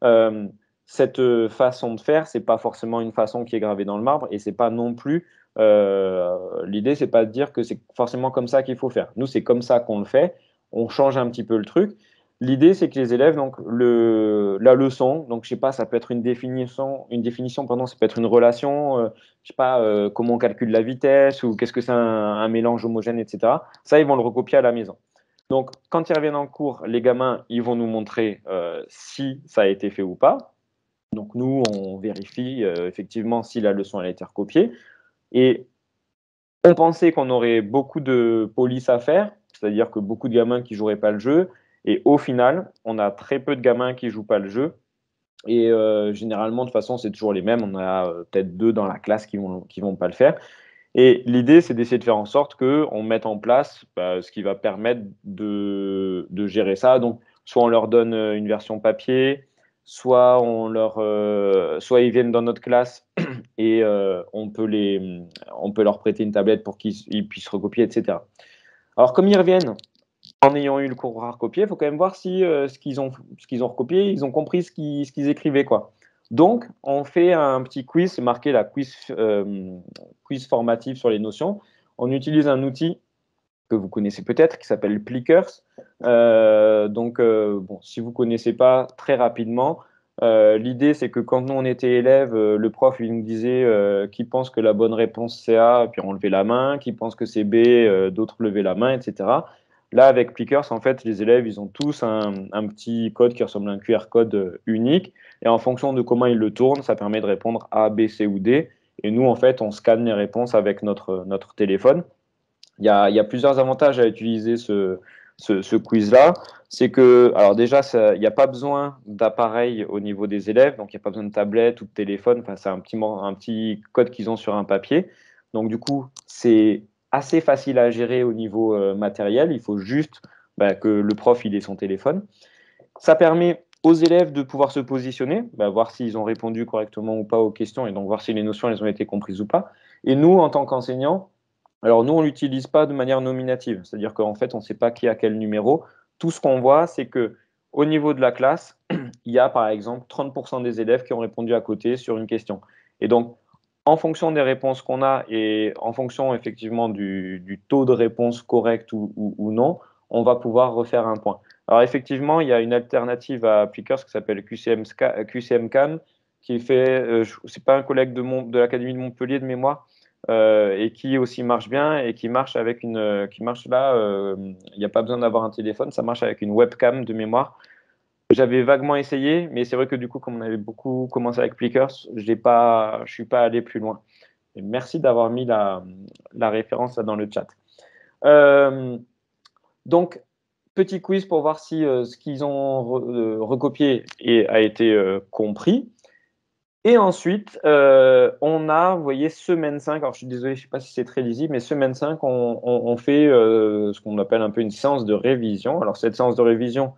Euh, cette façon de faire, c'est pas forcément une façon qui est gravée dans le marbre et c'est pas non plus euh, l'idée, c'est pas de dire que c'est forcément comme ça qu'il faut faire. Nous, c'est comme ça qu'on le fait. On change un petit peu le truc. L'idée, c'est que les élèves, donc la leçon, donc je sais pas, ça peut être une définition, une définition, pardon, ça peut être une relation, euh, je sais pas, euh, comment on calcule la vitesse ou qu'est-ce que c'est un, mélange homogène, etc. Ça, ils vont le recopier à la maison. Donc, quand ils reviennent en cours, les gamins, ils vont nous montrer euh, si ça a été fait ou pas. Donc, nous, on vérifie effectivement si la leçon a été recopiée. Et on pensait qu'on aurait beaucoup de police à faire, c'est-à-dire que beaucoup de gamins qui joueraient pas le jeu. Et au final, on a très peu de gamins qui jouent pas le jeu. Et euh, généralement, de toute façon, c'est toujours les mêmes. On a euh, peut-être deux dans la classe qui vont qui vont pas le faire. Et l'idée, c'est d'essayer de faire en sorte qu'on mette en place bah, ce qui va permettre de, gérer ça. Donc, soit on leur donne euh, une version papier, soit on leur, soit ils viennent dans notre classe et on peut les, on peut leur prêter une tablette pour qu'ils puissent recopier, etc. Alors, comme ils reviennent en ayant eu le cours à recopier, il faut quand même voir si euh, ce qu'ils ont, ce ont recopié, ils ont compris ce qu'ils, ce écrivaient. Quoi. Donc, on fait un petit quiz, c'est marqué la quiz, euh, quiz formatif sur les notions. On utilise un outil que vous connaissez peut-être qui s'appelle Plickers. Euh, donc, bon, si vous ne connaissez pas, très rapidement, l'idée c'est que quand nous on était élèves, le prof il nous disait qui pense que la bonne réponse c'est A, puis on levait la main, qui pense que c'est B, d'autres levaient la main, etc. Là, avec Plickers, en fait, les élèves, ils ont tous un, petit code qui ressemble à un QR code euh, unique. Et en fonction de comment ils le tournent, ça permet de répondre A, B, C ou D. Et nous, en fait, on scanne les réponses avec notre, notre téléphone. Il y, a, plusieurs avantages à utiliser ce, ce, quiz-là. C'est que, alors déjà, il n'y a pas besoin d'appareil au niveau des élèves, donc il n'y a pas besoin de tablette ou de téléphone. Enfin, c'est un petit, un petit code qu'ils ont sur un papier. Donc, du coup, c'est assez facile à gérer au niveau euh, matériel. Il faut juste bah, que le prof il ait son téléphone. Ça permet aux élèves de pouvoir se positionner, bah, voir s'ils ont répondu correctement ou pas aux questions et donc voir si les notions elles ont été comprises ou pas. Et nous, en tant qu'enseignants, alors nous, on l'utilise pas de manière nominative, c'est-à-dire qu'en fait, on ne sait pas qui a quel numéro. Tout ce qu'on voit, c'est que au niveau de la classe, il y a par exemple 30% des élèves qui ont répondu à côté sur une question. Et donc, en fonction des réponses qu'on a et en fonction effectivement du, taux de réponse correct ou, non, on va pouvoir refaire un point. Alors effectivement, il y a une alternative à Plickers qui s'appelle QCM, QCM qui fait, euh, c'est pas un collègue de, l'Académie de Montpellier de mémoire, euh, et qui aussi marche bien et qui marche avec une, qui marche là, euh, il n'y a pas besoin d'avoir un téléphone, ça marche avec une webcam de mémoire j'avais vaguement essayé, mais c'est vrai que du coup, comme on avait beaucoup commencé avec Plickers, je ne suis pas allé plus loin. Merci d'avoir mis la, référence dans le chat. Euh, donc, petit quiz pour voir si euh, ce qu'ils ont euh, recopié a été compris. Et ensuite, on a, vous voyez, semaine 5, alors je suis désolé, je ne sais pas si c'est très lisible, mais semaine 5, on, on fait ce qu'on appelle un peu une séance de révision. Alors cette séance de révision,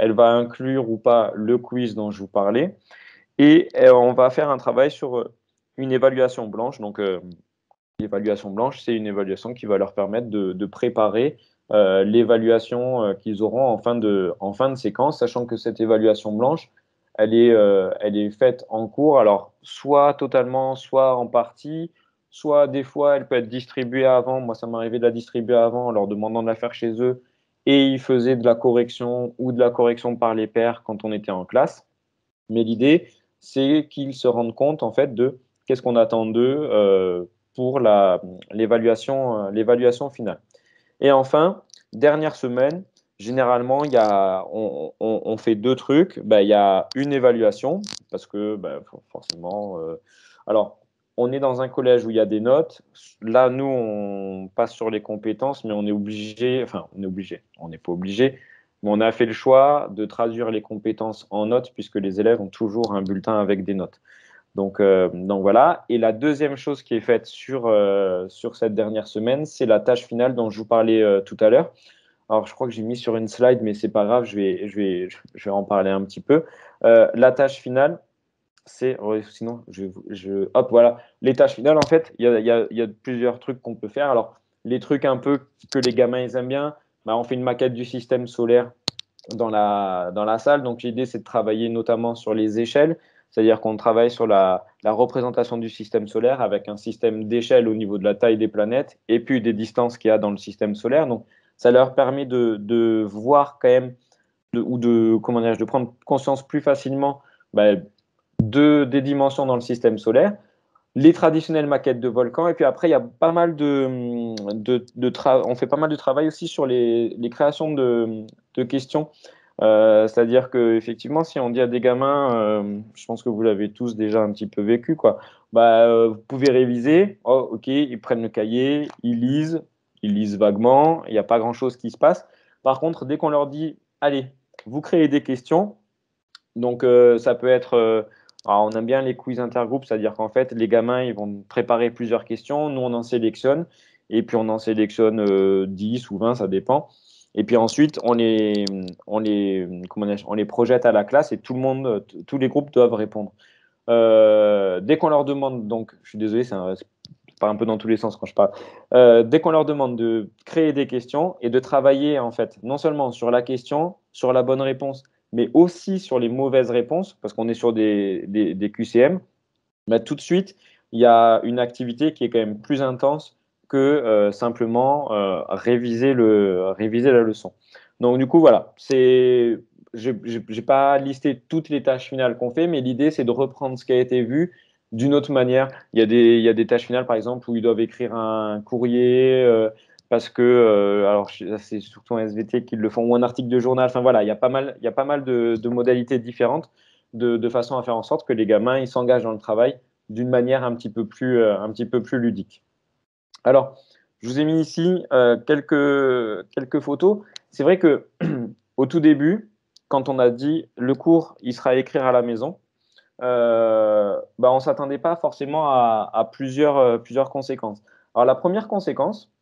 elle va inclure ou pas le quiz dont je vous parlais. Et euh, on va faire un travail sur euh, une évaluation blanche. Donc, euh, l'évaluation blanche, c'est une évaluation qui va leur permettre de, préparer l'évaluation qu'ils auront en fin, de, séquence, sachant que cette évaluation blanche, elle est, elle est faite en cours, alors soit totalement, soit en partie, soit des fois elle peut être distribuée avant. Moi, ça m'arrivait de la distribuer avant en leur demandant de la faire chez eux et ils faisaient de la correction ou de la correction par les pairs quand on était en classe. Mais l'idée, c'est qu'ils se rendent compte en fait de qu'est-ce qu'on attend d'eux euh, pour euh, l'évaluation finale. Et enfin, dernière semaine, généralement, y a, on, fait deux trucs. Ben, il y a une évaluation, parce que ben, forcément, euh, alors on est dans un collège où il y a des notes. Là, nous, on passe sur les compétences, mais on est obligé, enfin, on est obligé, on n'est pas obligé, Mais on a fait le choix de traduire les compétences en notes puisque les élèves ont toujours un bulletin avec des notes. Donc, euh, donc voilà. Et la deuxième chose qui est faite sur, euh, sur cette dernière semaine, c'est la tâche finale dont je vous parlais euh, tout à l'heure. Alors, je crois que j'ai mis sur une slide, mais c'est pas grave, je vais, je, vais, je vais en parler un petit peu. la tâche finale, c'est. sinon, je, Hop, voilà. Les tâches finales, en fait, il y a, plusieurs trucs qu'on peut faire. Alors, les trucs un peu que les gamins ils aiment bien, bah, on fait une maquette du système solaire dans la, dans la salle. Donc, l'idée, c'est de travailler notamment sur les échelles. C'est-à-dire qu'on travaille sur la, représentation du système solaire avec un système d'échelle au niveau de la taille des planètes et puis des distances qu'il y a dans le système solaire. Donc, ça leur permet de, voir quand même, ou de, comment de prendre conscience plus facilement bah, de, des dimensions dans le système solaire, les traditionnelles maquettes de volcans, et puis après, il y a pas mal de, de, on fait pas mal de travail aussi sur les, créations de, de questions euh, c'est-à-dire que effectivement, si on dit à des gamins, euh, je pense que vous l'avez tous déjà un petit peu vécu, quoi. Bah, euh, vous pouvez réviser. Oh, ok, ils prennent le cahier, ils lisent, ils lisent vaguement. Il n'y a pas grand-chose qui se passe. Par contre, dès qu'on leur dit, allez, vous créez des questions. Donc, ça peut être alors, on aime bien les quiz intergroupes, c'est-à-dire qu'en fait, les gamins, ils vont préparer plusieurs questions, nous, on en sélectionne, et puis on en sélectionne 10 ou 20, ça dépend. Et puis ensuite, on les, on les, comment on les projette à la classe et tout le monde, tous les groupes doivent répondre. Euh, dès qu'on leur demande, donc, je suis désolé, c'est pas un peu dans tous les sens quand je parle. Euh, dès qu'on leur demande de créer des questions et de travailler en fait non seulement sur la question, sur la bonne réponse, mais aussi sur les mauvaises réponses, parce qu'on est sur des, des, QCM, bah, tout de suite, il y a une activité qui est quand même plus intense que euh, simplement euh, réviser, le, réviser la leçon. Donc du coup, voilà, c'est, je n'ai pas listé toutes les tâches finales qu'on fait, mais l'idée, c'est de reprendre ce qui a été vu d'une autre manière. Il y, a des, y a des tâches finales, par exemple, où ils doivent écrire un courrier, euh, parce que, alors c'est surtout un SVT qui le font, ou un article de journal, enfin voilà, il y a pas mal, il y a pas mal de, modalités différentes de, façon à faire en sorte que les gamins, ils s'engagent dans le travail d'une manière un petit peu plus, un petit peu plus ludique. Alors, je vous ai mis ici euh, quelques, quelques photos. C'est vrai que au tout début, quand on a dit le cours, il sera à écrire à la maison, euh, bah, on s'attendait pas forcément à, plusieurs, euh, plusieurs conséquences. Alors, la première conséquence,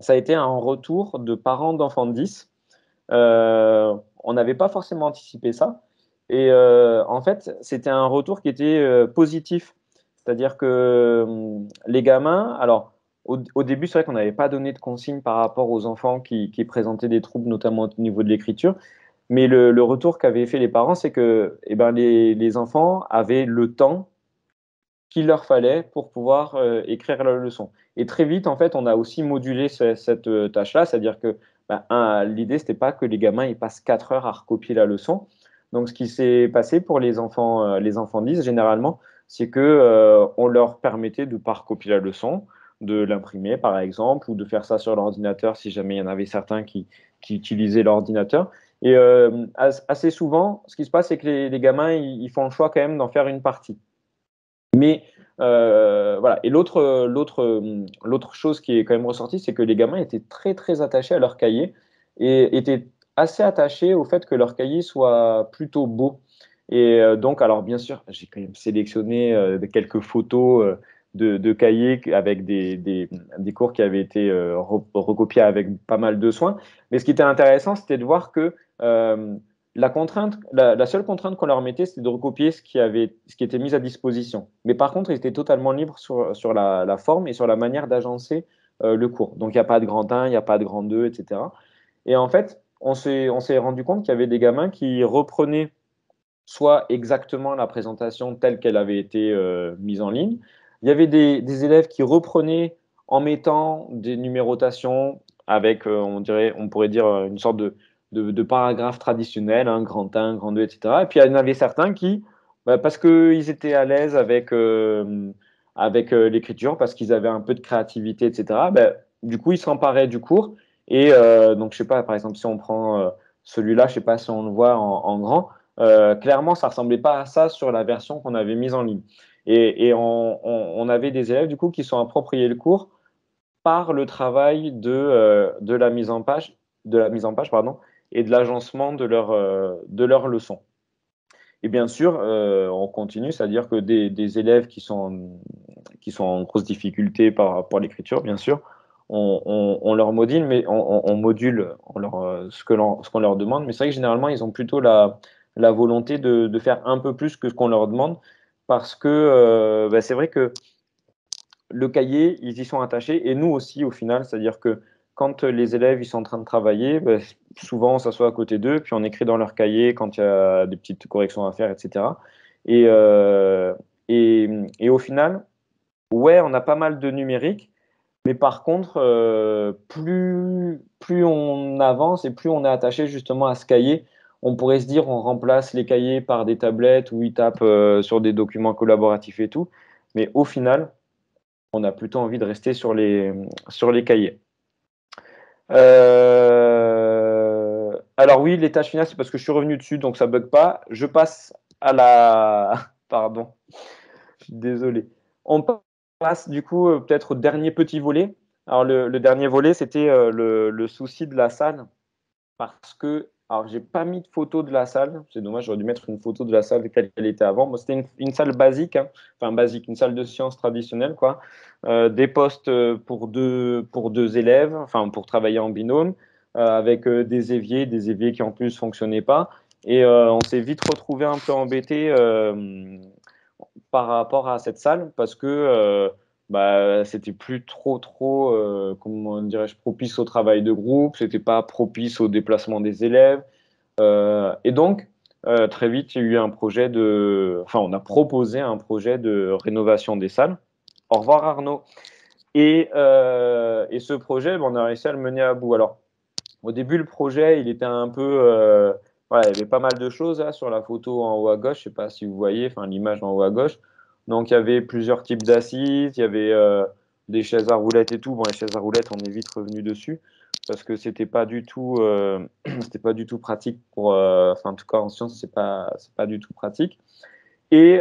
ça a été un retour de parents d'enfants de 10. on n'avait pas forcément anticipé ça. Et en fait, c'était un retour qui était positif. C'est-à-dire que hum, les gamins, alors, au, début, c'est vrai qu'on n'avait pas donné de consignes par rapport aux enfants qui, présentaient des troubles, notamment au niveau de l'écriture. Mais le, retour qu'avaient fait les parents, c'est que eh ben, les, enfants avaient le temps qu'il leur fallait pour pouvoir euh, écrire la leçon. Et très vite, en fait, on a aussi modulé cette euh, tâche-là, c'est-à-dire que ben, l'idée, c'était pas que les gamins ils passent 4 heures à recopier la leçon. Donc, ce qui s'est passé pour les enfants, euh, les enfants 10, généralement, c'est que on leur permettait de ne pas recopier la leçon, de l'imprimer, par exemple, ou de faire ça sur l'ordinateur si jamais il y en avait certains qui, utilisaient l'ordinateur. Et euh, assez souvent, ce qui se passe, c'est que les, gamins, ils, font le choix quand même d'en faire une partie. Mais euh, voilà. Et l'autre, l'autre, l'autre chose qui est quand même ressortie, c'est que les gamins étaient très très attachés à leur cahier et étaient assez attachés au fait que leur cahier soit plutôt beau. Et euh, donc, alors bien sûr, j'ai quand même sélectionné quelques photos de, cahiers avec des, des, cours qui avaient été euh, recopiés avec pas mal de soins. Mais ce qui était intéressant, c'était de voir que euh, la, contrainte, la, seule contrainte qu'on leur mettait, c'était de recopier ce qui, avait, ce qui était mis à disposition. Mais par contre, ils étaient totalement libres sur, sur la, forme et sur la manière d'agencer euh, le cours. Donc, il n'y a pas de grand 1, il n'y a pas de grand 2, etc. Et en fait, on s'est rendu compte qu'il y avait des gamins qui reprenaient soit exactement la présentation telle qu'elle avait été mise en ligne, il y avait des, élèves qui reprenaient en mettant des numérotations avec, euh, on, dirait, on pourrait dire, euh, une sorte de, de, paragraphe traditionnel, un grand 1, grand 2, etc. Et puis il y en avait certains qui, bah, parce qu'ils étaient à l'aise avec, euh, avec l'écriture, parce qu'ils avaient un peu de créativité, etc., bah, du coup, ils s'emparaient du cours. Et donc, je sais pas, par exemple, si on prend celui-là, je sais pas si on le voit en, grand, clairement, ça ressemblait pas à ça sur la version qu'on avait mise en ligne. Et, on, avait des élèves du coup qui sont appropriés le cours par le travail de, euh, de la mise en page, de la mise en page pardon, et de l'agencement de leurs de leurs leçons. Et bien sûr, on continue, c'est-à-dire que des, élèves qui sont, qui sont en grosse difficulté par rapport à l'écriture, bien sûr, on, leur module, mais on, module ce qu'on leur demande. Mais c'est vrai que généralement, ils ont plutôt la, la volonté de, faire un peu plus que ce qu'on leur demande, parce que euh, bah, c'est vrai que le cahier, ils y sont attachés, et nous aussi au final, c'est-à-dire que quand les élèves ils sont en train de travailler, bah, souvent on s'assoit à côté d'eux, puis on écrit dans leur cahier quand il y a des petites corrections à faire, etc. Euh, et, et, au final, ouais, on a pas mal de numérique, mais par contre, euh, plus, plus on avance et plus on est attaché justement à ce cahier, on pourrait se dire on remplace les cahiers par des tablettes où ils tapent euh, sur des documents collaboratifs et tout. Mais au final, on a plutôt envie de rester sur les, sur les cahiers. Euh, alors oui, les tâches finales, c'est parce que je suis revenu dessus, donc ça bug pas. Je passe à la... Pardon, je suis désolé. On passe du coup euh, peut-être au dernier petit volet. Alors le, dernier volet, c'était le, le, souci de la salle, parce que alors, j'ai pas mis de photo de la salle. C'est dommage, j'aurais dû mettre une photo de la salle telle qu'elle était avant. Moi, c'était une, salle basique, hein. enfin basique, une salle de sciences traditionnelle, quoi. Euh, des postes pour deux, pour deux élèves, enfin pour travailler en binôme, euh, avec euh, des éviers, des éviers qui en plus fonctionnaient pas. Et on s'est vite retrouvé un peu embêté par rapport à cette salle parce que bah, c'était plus trop, trop, euh, comment dirais-je, propice au travail de groupe, c'était pas propice au déplacement des élèves. Euh, et donc, euh, très vite, il y a eu un projet de. Enfin, on a proposé un projet de rénovation des salles. Au revoir, Arnaud. Et, et ce projet, on a réussi à le mener à bout. Alors, au début, le projet, il était un peu. il y avait pas mal de choses là, sur la photo en haut à gauche. Je sais pas si vous voyez, l'image en haut à gauche. Donc il y avait plusieurs types d'assises, il y avait euh, des chaises à roulettes et tout. Bon, les chaises à roulettes, on est vite revenu dessus parce que c'était pas du tout, euh, c'était pas du tout pratique pour, euh, enfin en tout cas en sciences, c'est pas, c'est pas du tout pratique. Et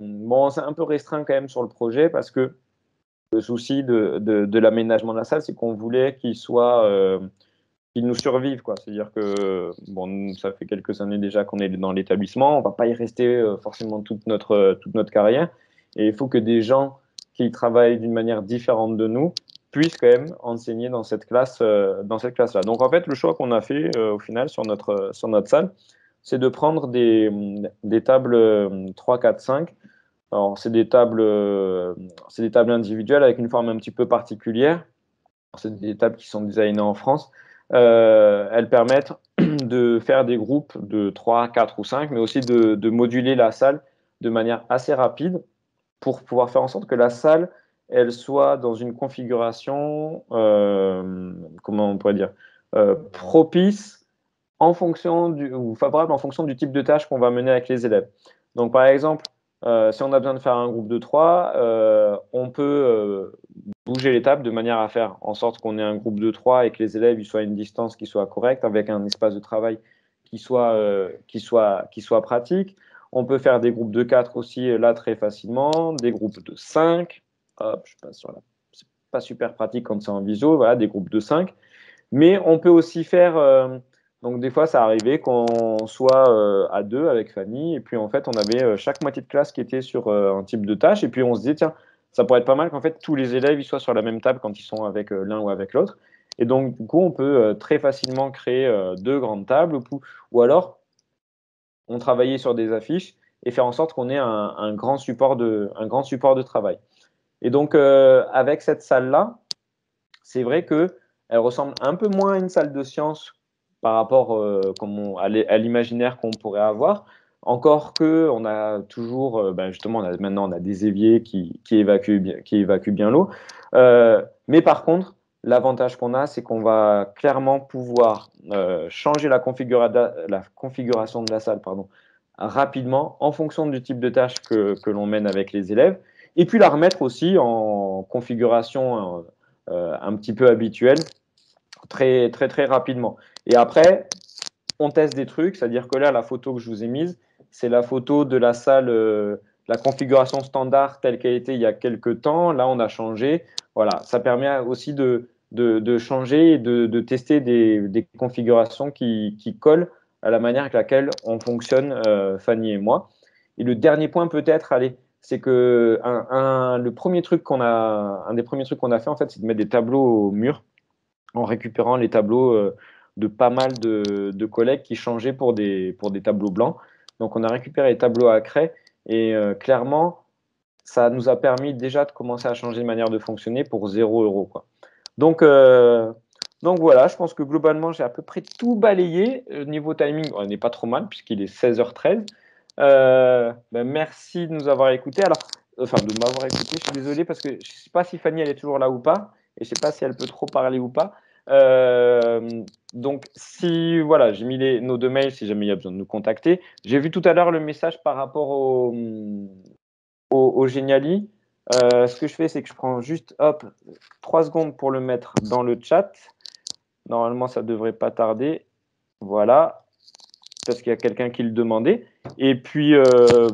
bon, c'est un peu restreint quand même sur le projet parce que le souci de, de l'aménagement de la salle, c'est qu'on voulait qu'il soit qu'ils nous survivent. C'est-à-dire que bon, ça fait quelques années déjà qu'on est dans l'établissement, on va pas y rester euh, forcément toute notre, euh, toute notre carrière. Et il faut que des gens qui travaillent d'une manière différente de nous puissent quand même enseigner dans cette euh, classe-là. Donc en fait, le choix qu'on a fait au final sur notre, sur notre salle, c'est de prendre des, des tables 3, 4, 5. Alors c'est des tables, c'est des tables individuelles avec une forme un petit peu particulière. C'est des tables qui sont designées en France euh, elles permettent de faire des groupes de 3, 4 ou 5, mais aussi de, moduler la salle de manière assez rapide pour pouvoir faire en sorte que la salle elle soit dans une configuration, euh, comment on pourrait dire, euh, propice en fonction du, ou favorable en fonction du type de tâche qu'on va mener avec les élèves. Donc par exemple, si on a besoin de faire un groupe de 3, on peut bouger l'étape de manière à faire en sorte qu'on ait un groupe de trois et que les élèves soient à une distance qui soit correcte, avec un espace de travail qui soit, euh, qui soit, qui soit pratique. On peut faire des groupes de 4 aussi euh, là très facilement, des groupes de 5. Hop, je passe sur là. C'est pas super pratique quand c'est en visio, voilà, des groupes de 5. Mais on peut aussi faire. Euh, donc des fois, ça arrivait qu'on soit à deux avec Fanny, et puis en fait, on avait chaque moitié de classe qui était sur un type de tâche, et puis on se disait, tiens, ça pourrait être pas mal qu'en fait tous les élèves ils soient sur la même table quand ils sont avec euh, l'un ou avec l'autre. Et donc, du coup, on peut euh, très facilement créer euh, deux grandes tables ou, alors on travailler sur des affiches et faire en sorte qu'on ait un, grand support de, un grand support de travail. Et donc, avec cette salle-là, c'est vrai qu'elle ressemble un peu moins à une salle de sciences par rapport à l'imaginaire qu'on pourrait avoir, encore que on a toujours, euh, ben justement, maintenant on a des éviers qui, évacuent bien, l'eau. Euh, mais par contre, l'avantage qu'on a, c'est qu'on va clairement pouvoir euh, changer la, configuration de la salle rapidement en fonction du type de tâche que l'on mène avec les élèves, et puis la remettre aussi en configuration un petit peu habituelle très très très rapidement. Et après, on teste des trucs, c'est-à-dire que là, la photo que je vous ai mise, c'est la photo de la salle, euh, la configuration standard telle qu'elle était il y a quelques temps. Là, on a changé. Voilà, ça permet aussi de, de, changer et de, tester des, configurations qui, collent à la manière avec laquelle on fonctionne, euh, Fanny et moi. Et le dernier point peut-être, allez, c'est que un, le premier truc qu'on a, un des premiers trucs qu'on a fait en fait, c'est de mettre des tableaux au mur en récupérant les tableaux euh, de pas mal de, collègues qui changeaient pour des, pour des tableaux blancs. Donc on a récupéré les tableaux à craie et euh, clairement, ça nous a permis déjà de commencer à changer de manière de fonctionner pour 0 euros. Donc, euh, donc voilà, je pense que globalement, j'ai à peu près tout balayé. Niveau timing, on n'est pas trop mal puisqu'il est 16h13. Ben, merci de nous avoir écoutés. Alors, enfin, de m'avoir écouté. Je suis désolé parce que je ne sais pas si Fanny elle est toujours là ou pas et je ne sais pas si elle peut trop parler ou pas. Euh, donc, si voilà, j'ai mis nos deux mails si jamais il y a besoin de nous contacter. J'ai vu tout à l'heure le message par rapport au, au, Geniali. Euh, ce que je fais, c'est que je prends juste hop, trois secondes pour le mettre dans le chat. Normalement, ça ne devrait pas tarder. Voilà, parce qu'il y a quelqu'un qui le demandait. Et puis, euh,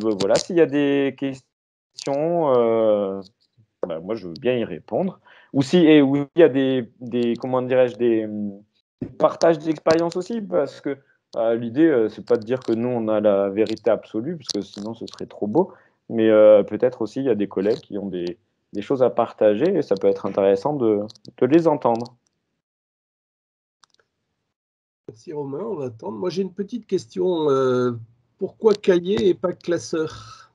ben voilà, s'il y a des questions, ben moi, je veux bien y répondre. Ou si et où il y a des, des comment dirais-je des, partages d'expérience aussi parce que euh, l'idée euh, c'est pas de dire que nous on a la vérité absolue parce que sinon ce serait trop beau mais euh, peut-être aussi il y a des collègues qui ont des, des, choses à partager et ça peut être intéressant de, de les entendre. Merci Romain, on va attendre. Moi j'ai une petite question. pourquoi cahier et pas classeur?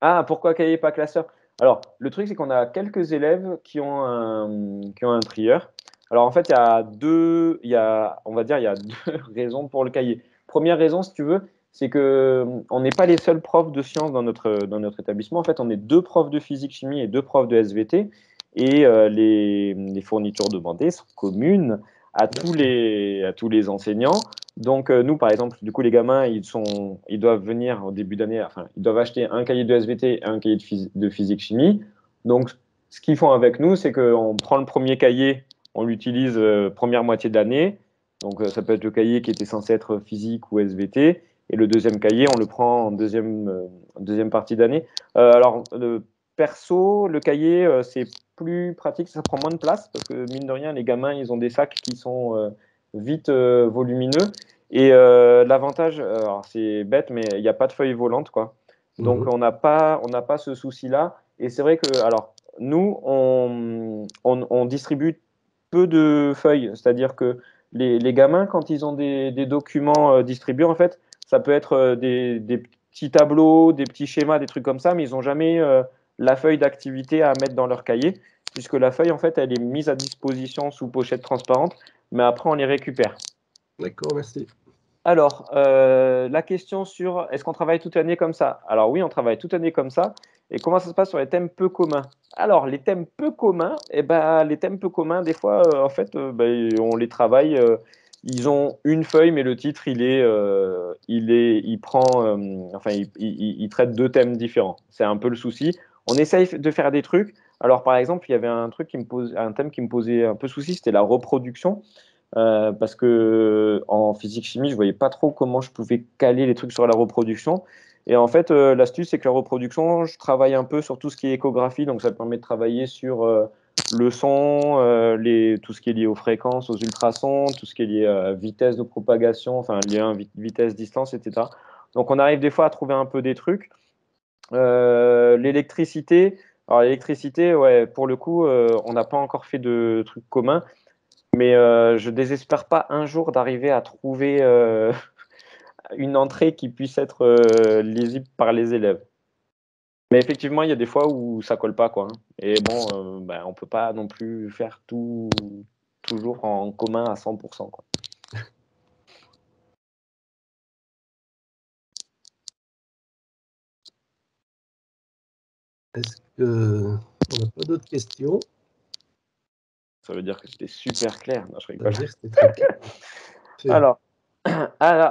Ah, pourquoi cahier et pas classeur? Alors, le truc, c'est qu'on a quelques élèves qui ont un, qui ont un trieur. Alors, en fait, il y a deux, y a, on va dire, il y a deux raisons pour le cahier. Première raison, si tu veux, c'est que on n'est pas les seuls profs de sciences dans notre, dans notre établissement. En fait, on est deux profs de physique chimie et deux profs de SVT. Et euh, les, fournitures demandées sont communes à tous les, à tous les enseignants. Donc euh, nous, par exemple, du coup, les gamins, ils, sont, ils doivent venir au début d'année, enfin, ils doivent acheter un cahier de SVT et un cahier de, physique-chimie. Donc, ce qu'ils font avec nous, c'est qu'on prend le premier cahier, on l'utilise euh, première moitié de l'année. Donc, euh, ça peut être le cahier qui était censé être physique ou SVT. Et le deuxième cahier, on le prend en deuxième, deuxième partie d'année. alors, le perso, le cahier, c'est plus pratique, ça prend moins de place parce que, mine de rien, les gamins, ils ont des sacs qui sont vite euh, volumineux. Et euh, l'avantage, c'est bête, mais il n'y a pas de feuilles volantes, quoi. Donc mhm. on n'a pas, on n'a pas ce souci-là. Et c'est vrai que, alors, nous, on, on, distribue peu de feuilles, c'est-à-dire que les, les, gamins, quand ils ont des, des documents euh, distribués, en fait, ça peut être des, des, petits tableaux, des petits schémas, des trucs comme ça, mais ils n'ont jamais la feuille d'activité à mettre dans leur cahier, puisque la feuille, en fait, elle est mise à disposition sous pochette transparente mais après on les récupère. D'accord, merci. Alors, euh, la question sur est-ce qu'on travaille toute l'année comme ça? Alors oui, on travaille toute l'année comme ça. Et comment ça se passe sur les thèmes peu communs? Alors, les thèmes peu communs, eh ben, les thèmes peu communs, des fois, euh, en fait, euh, ben, on les travaille. ils ont une feuille, mais le titre, il est, il est, il prend, enfin, il, il, traite deux thèmes différents. C'est un peu le souci. On essaye de faire des trucs. Alors, par exemple, il y avait un truc qui me un thème qui me posait un peu souci, c'était la reproduction. Euh, parce que en physique chimie, je voyais pas trop comment je pouvais caler les trucs sur la reproduction. Et en fait, euh, l'astuce, c'est que la reproduction, je travaille un peu sur tout ce qui est échographie, donc ça permet de travailler sur euh, le son, tout ce qui est lié aux fréquences, aux ultrasons, tout ce qui est lié à vitesse de propagation, enfin lien vitesse, distance, etc. Donc on arrive des fois à trouver un peu des trucs. L'électricité, alors l'électricité, ouais, pour le coup, euh, on n'a pas encore fait de trucs communs, mais euh, je désespère pas un jour d'arriver à trouver euh, une entrée qui puisse être lisible par les élèves. Mais effectivement, il y a des fois où ça colle pas, quoi. Hein. Et bon, ben, on peut pas non plus faire tout toujours en commun à 100%, quoi. Est-ce qu'on n'a pas d'autres questions? Ça veut dire que c'était super clair. je rigole. alors, à la,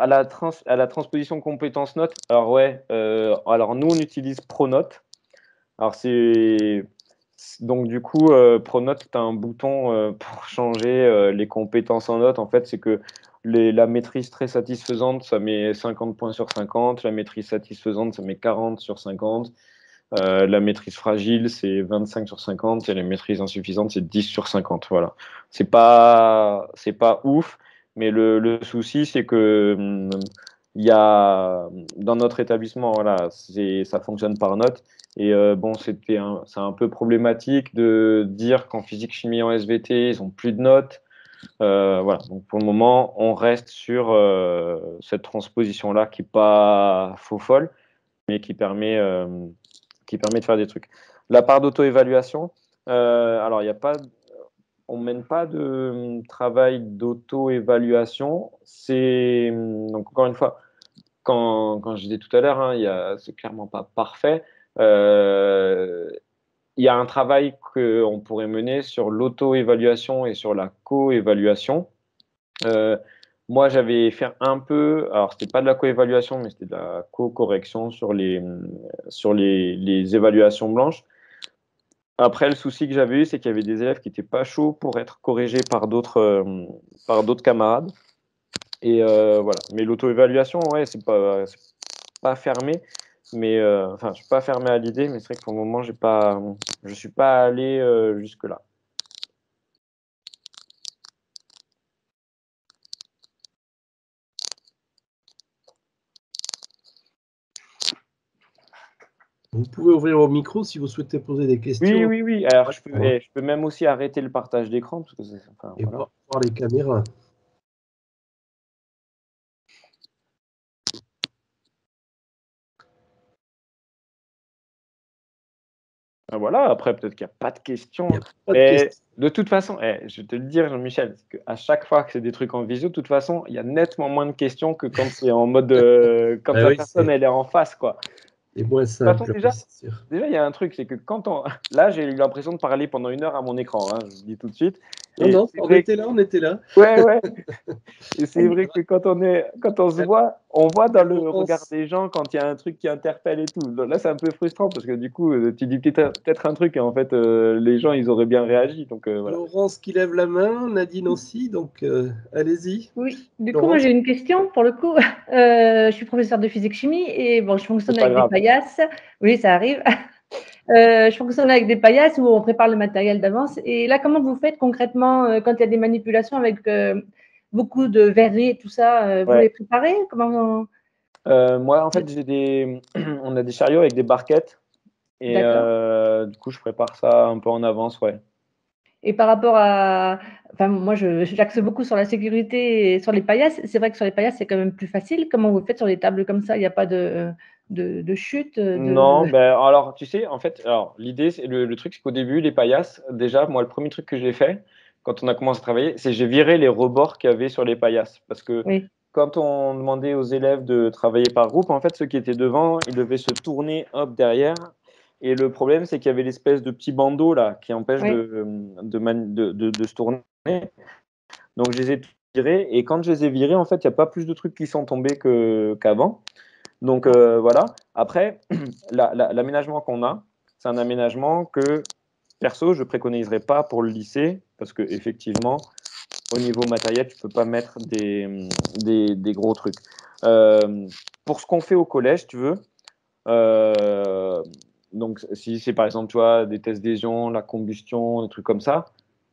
à la, transposition compétence note, alors ouais, euh, alors nous on utilise Pronote. Alors c'est donc du coup euh, Pronote, tu as un bouton euh, pour changer les compétences en note. En fait, c'est que les, la maîtrise très satisfaisante, ça met 50 points sur 50. La maîtrise satisfaisante, ça met 40 sur 50. La maîtrise fragile, c'est 25 sur 50 et la maîtrise insuffisante, c'est 10 sur 50. Voilà. C'est pas, c'est pas ouf, mais le, le souci, c'est que hum, il y a dans notre établissement, voilà, ça fonctionne par note. Et euh, bon, c'était c'est un peu problématique de dire qu'en physique chimie en SVT, ils ont plus de notes. Euh, voilà. Donc pour le moment, on reste sur euh, cette transposition là qui est pas faux folle, mais qui permet qui permet de faire des trucs. La part d'auto-évaluation, alors il n'y a pas on mène pas de travail d'auto-évaluation. C'est donc encore une fois, quand, quand je disais tout à l'heure, hein, c'est clairement pas parfait. Euh, il y a un travail qu'on pourrait mener sur l'auto-évaluation et sur la co-évaluation. Euh, moi, j'avais fait un peu, alors c'était pas de la co-évaluation, mais c'était de la co-correction sur les, sur les, évaluations blanches. Après, le souci que j'avais eu, c'est qu'il y avait des élèves qui n'étaient pas chauds pour être corrigés par d'autres euh, camarades. Et euh, voilà. Mais l'auto-évaluation, ouais, c'est pas pas fermé. Mais euh, enfin, je suis pas fermé à l'idée, mais c'est vrai que pour le moment, j'ai pas, je suis pas allé jusque là. Vous pouvez ouvrir vos micros si vous souhaitez poser des questions. Oui, oui, oui. Alors, je peux, eh, je peux même aussi arrêter le partage d'écran. Et voir, les caméras. Ah, voilà, après, peut-être qu'il n'y a pas de questions. Mais de, toute façon, eh, je vais te le dire, Jean-Michel, à chaque fois que c'est des trucs en visio, de toute façon, il y a nettement moins de questions que quand c'est en mode. Euh, quand bah la personne elle est en face. quoi et moins simple. déjà, déjà, il y a un truc, c'est que quand on. Là, j'ai eu l'impression de parler pendant une heure à mon écran, hein, je dis tout de suite. Non, non, on était là, on était là. Ouais, ouais. et c'est vrai que quand on, est, quand on se voit, on voit dans le regard des gens quand il y a un truc qui interpelle et tout. là, c'est un peu frustrant parce que du coup, euh, tu dis peut-être un truc et en fait, euh, les gens, ils auraient bien réagi. Donc, euh, voilà. Laurence qui lève la main, Nadine aussi, donc allez-y. Oui, du coup, moi j'ai une question pour le coup. je suis professeur de physique-chimie et bon, je fonctionne avec des paillasses. Oui, ça arrive. je fonctionne avec des paillasses où on prépare le matériel d'avance. Et là, comment vous faites concrètement quand il y a des manipulations avec beaucoup de verreries et tout ça. Euh, vous les préparez? Comment euh, Moi, en fait, j'ai des... on a des chariots avec des barquettes. Et euh, du coup, je prépare ça un peu en avance, ouais. Et par rapport à. Enfin, moi, j'axe beaucoup sur la sécurité et sur les paillasses. C'est vrai que sur les paillasses, c'est quand même plus facile. Comment vous faites sur les tables comme ça? Il n'y a pas de, de, chute Non, ben, alors, tu sais, en fait, alors l'idée, le, le truc, c'est qu'au début, les paillasses, déjà, moi, le premier truc que j'ai fait, quand on a commencé à travailler, c'est j'ai viré les rebords qu'il y avait sur les paillasses. Parce que quand on demandait aux élèves de travailler par groupe, en fait, ceux qui étaient devant, ils devaient se tourner hop derrière. Et le problème, c'est qu'il y avait l'espèce de petit bandeau là qui empêche de, de, de, se tourner. Donc, je les ai virés. Et quand je les ai virés, en fait, il n'y a pas plus de trucs qui sont tombés qu'avant. Donc, euh, voilà. Après, l'aménagement qu'on a, c'est un aménagement que Perso, je préconiserais pas pour le lycée, parce que effectivement, au niveau matériel, tu peux pas mettre des, des, gros trucs. Euh, pour ce qu'on fait au collège, tu veux, euh, donc si c'est par exemple tu vois, des tests d'adhésion, la combustion, des trucs comme ça,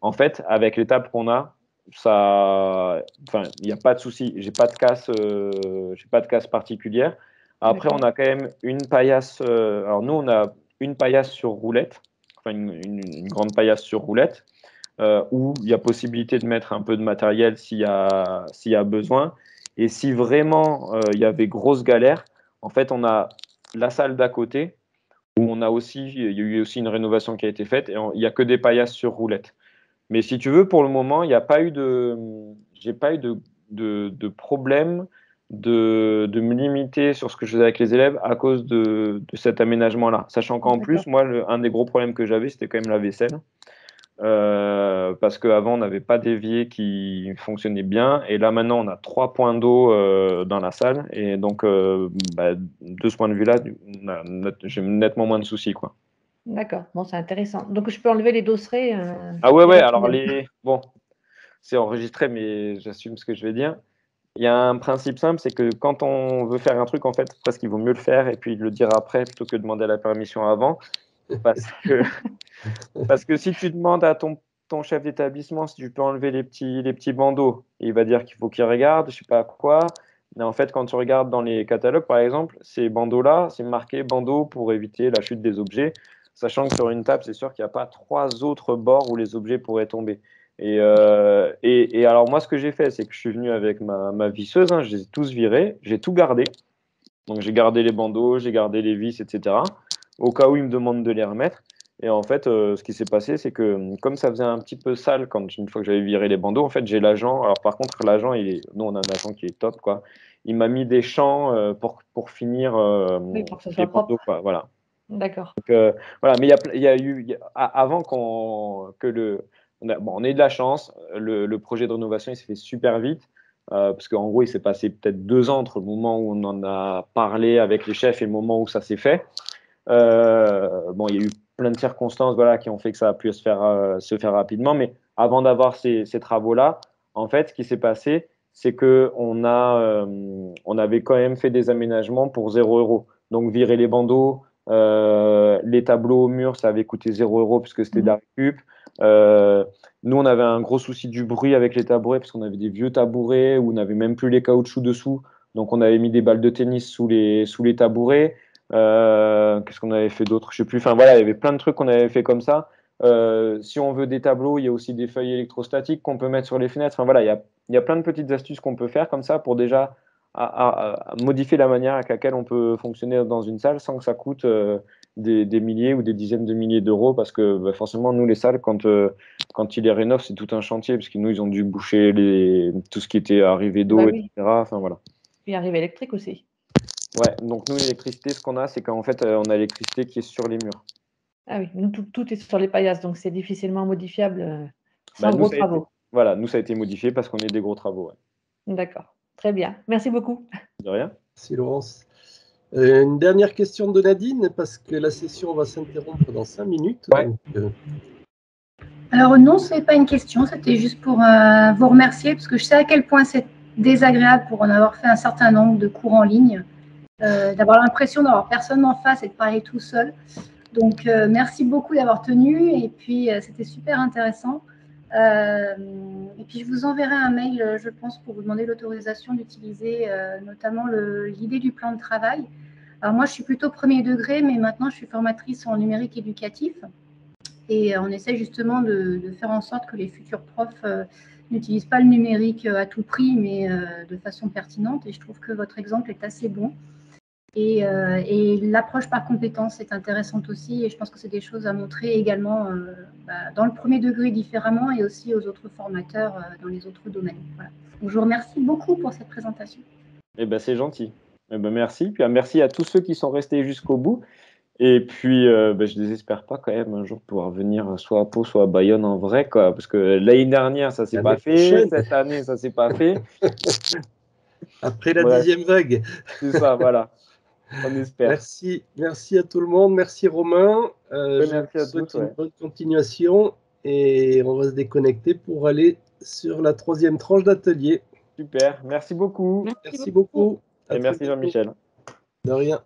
en fait, avec l'étape qu'on a, ça, enfin, il n'y a pas de souci. J'ai pas de casse, j'ai pas de casse particulière. Après, on a quand même une paillasse. alors nous, on a une paillasse sur roulette une, grande paillasse sur roulette, euh, où il y a possibilité de mettre un peu de matériel s'il y, a, y a besoin. Et si vraiment euh, il y avait grosse galère, en fait, on a la salle d'à côté, où on a aussi, il y a eu aussi une rénovation qui a été faite, et il n'y a que des paillasses sur roulette. Mais si tu veux, pour le moment, il n'y a pas eu de, j'ai pas eu de, de, de problème de, me limiter sur ce que je faisais avec les élèves à cause de, cet aménagement-là. Sachant qu'en plus, moi, un des gros problèmes que j'avais, c'était quand même la vaisselle. Euh, parce qu'avant, on n'avait pas d'évier qui fonctionnait bien. Et là, maintenant, on a trois points d'eau euh, dans la salle. Et donc, euh, bah, de ce point de vue-là, j'ai nettement moins de soucis. quoi. D'accord, bon, c'est intéressant. Donc, je peux enlever les dossers Ah ouais, ouais, alors les... Bon, c'est enregistré, mais j'assume ce que je vais dire. Il y a un principe simple, c'est que quand on veut faire un truc, en fait, parce qu'il vaut mieux le faire et puis le dire après plutôt que demander la permission avant. Parce que, parce que si tu demandes à ton, ton chef d'établissement si tu peux enlever les petits, les petits bandeaux, il va dire qu'il faut qu'il regarde, je sais pas quoi. Mais en fait, quand tu regardes dans les catalogues, par exemple, ces bandeaux-là, c'est marqué bandeau pour éviter la chute des objets, sachant que sur une table, c'est sûr qu'il n'y a pas trois autres bords où les objets pourraient tomber. Euh, et, et, alors moi, ce que j'ai fait, c'est que je suis venu avec ma, ma visseuse, hein, je les ai tous virés, j'ai tout gardé. Donc j'ai gardé les bandeaux, j'ai gardé les vis, etc. Au cas où ils me demandent de les remettre. Et en fait, euh, ce qui s'est passé, c'est que comme ça faisait un petit peu sale quand une fois que j'avais viré les bandeaux, en fait, j'ai l'agent. Alors par contre, l'agent, il est, nous on a un agent qui est top, quoi. Il m'a mis des champs euh, pour pour finir oui, pour que les bandeaux, quoi. Voilà. D'accord. voilà, mais il y a, y a, eu avant qu'on que le on a, bon, on a eu de la chance. Le, le projet de rénovation, il s'est fait super vite. Euh, parce qu'en gros, il s'est passé peut-être deux ans entre le moment où on en a parlé avec les chefs et le moment où ça s'est fait. Euh, bon, il y a eu plein de circonstances voilà, qui ont fait que ça a pu se faire, euh, se faire rapidement. Mais avant d'avoir ces, ces travaux-là, en fait, ce qui s'est passé, c'est qu'on on avait quand même fait des aménagements pour 0 euros. Donc, virer les bandeaux, les tableaux au mur, ça avait coûté 0 euros puisque c'était de la récup. Euh, nous, on avait un gros souci du bruit avec les tabourets parce qu'on avait des vieux tabourets où on n'avait même plus les caoutchoucs dessous. Donc, on avait mis des balles de tennis sous les, sous les tabourets. Euh, Qu'est-ce qu'on avait fait d'autre? Je sais plus. Enfin, voilà, il y avait plein de trucs qu'on avait fait comme ça. Euh, si on veut des tableaux, il y a aussi des feuilles électrostatiques qu'on peut mettre sur les fenêtres. Enfin, voilà, il y a, plein de petites astuces qu'on peut faire comme ça pour déjà modifier la manière avec laquelle on peut fonctionner dans une salle sans que ça coûte des, milliers ou des dizaines de milliers d'euros parce que bah, forcément, nous, les salles, quand, euh, quand ils les rénovent, c'est tout un chantier parce que nous, ils ont dû boucher les, tout ce qui était arrivé d'eau, bah etc. Enfin, voilà. Puis arrivé électrique aussi. Ouais, donc nous, l'électricité, ce qu'on a, c'est qu'en fait, euh, on a l'électricité qui est sur les murs. Ah oui, nous, tout, tout est sur les paillasses, donc c'est difficilement modifiable euh, sans bah, gros travaux. voilà, nous, ça a été modifié parce qu'on est des gros travaux. Ouais. D'accord, très bien. Merci beaucoup. De rien. Merci Laurence. Euh, une dernière question de Nadine, parce que la session va s'interrompre dans cinq minutes. Ouais. euh... Alors non, ce n'est pas une question, c'était juste pour euh, vous remercier, parce que je sais à quel point c'est désagréable pour en avoir fait un certain nombre de cours en ligne, euh, d'avoir l'impression d'avoir personne en face et de parler tout seul. Donc euh, merci beaucoup d'avoir tenu, et puis c'était super intéressant. Et puis je vous enverrai un mail, je pense, pour vous demander l'autorisation d'utiliser notamment l'idée du plan de travail. Alors moi, je suis plutôt premier degré, mais maintenant, je suis formatrice en numérique éducatif. Et on essaie justement de, faire en sorte que les futurs profs euh, n'utilisent pas le numérique à tout prix, mais euh, de façon pertinente. Et je trouve que votre exemple est assez bon. Et, euh, et l'approche par compétence est intéressante aussi. Et je pense que c'est des choses à montrer également bah, dans le premier degré différemment et aussi aux autres formateurs dans les autres domaines. Voilà. Donc, je vous remercie beaucoup pour cette présentation. Eh ben, c'est gentil. Eh ben, merci. Puis, merci à tous ceux qui sont restés jusqu'au bout. Et puis, euh, ben, je désespère pas quand même un jour pouvoir venir soit à Pau, soit à Bayonne en vrai, quoi. Parce que l'année dernière, ça s'est pas fait. Cette année, ça s'est pas fait. Après la ouais. dixième vague. C'est ça, voilà. On espère. Merci, merci à tout le monde. Merci Romain. Euh, merci à tous. Une ouais. bonne continuation et on va se déconnecter pour aller sur la troisième tranche d'atelier. Super. Merci beaucoup. Merci, merci beaucoup. beaucoup. Et merci Jean-Michel. De rien.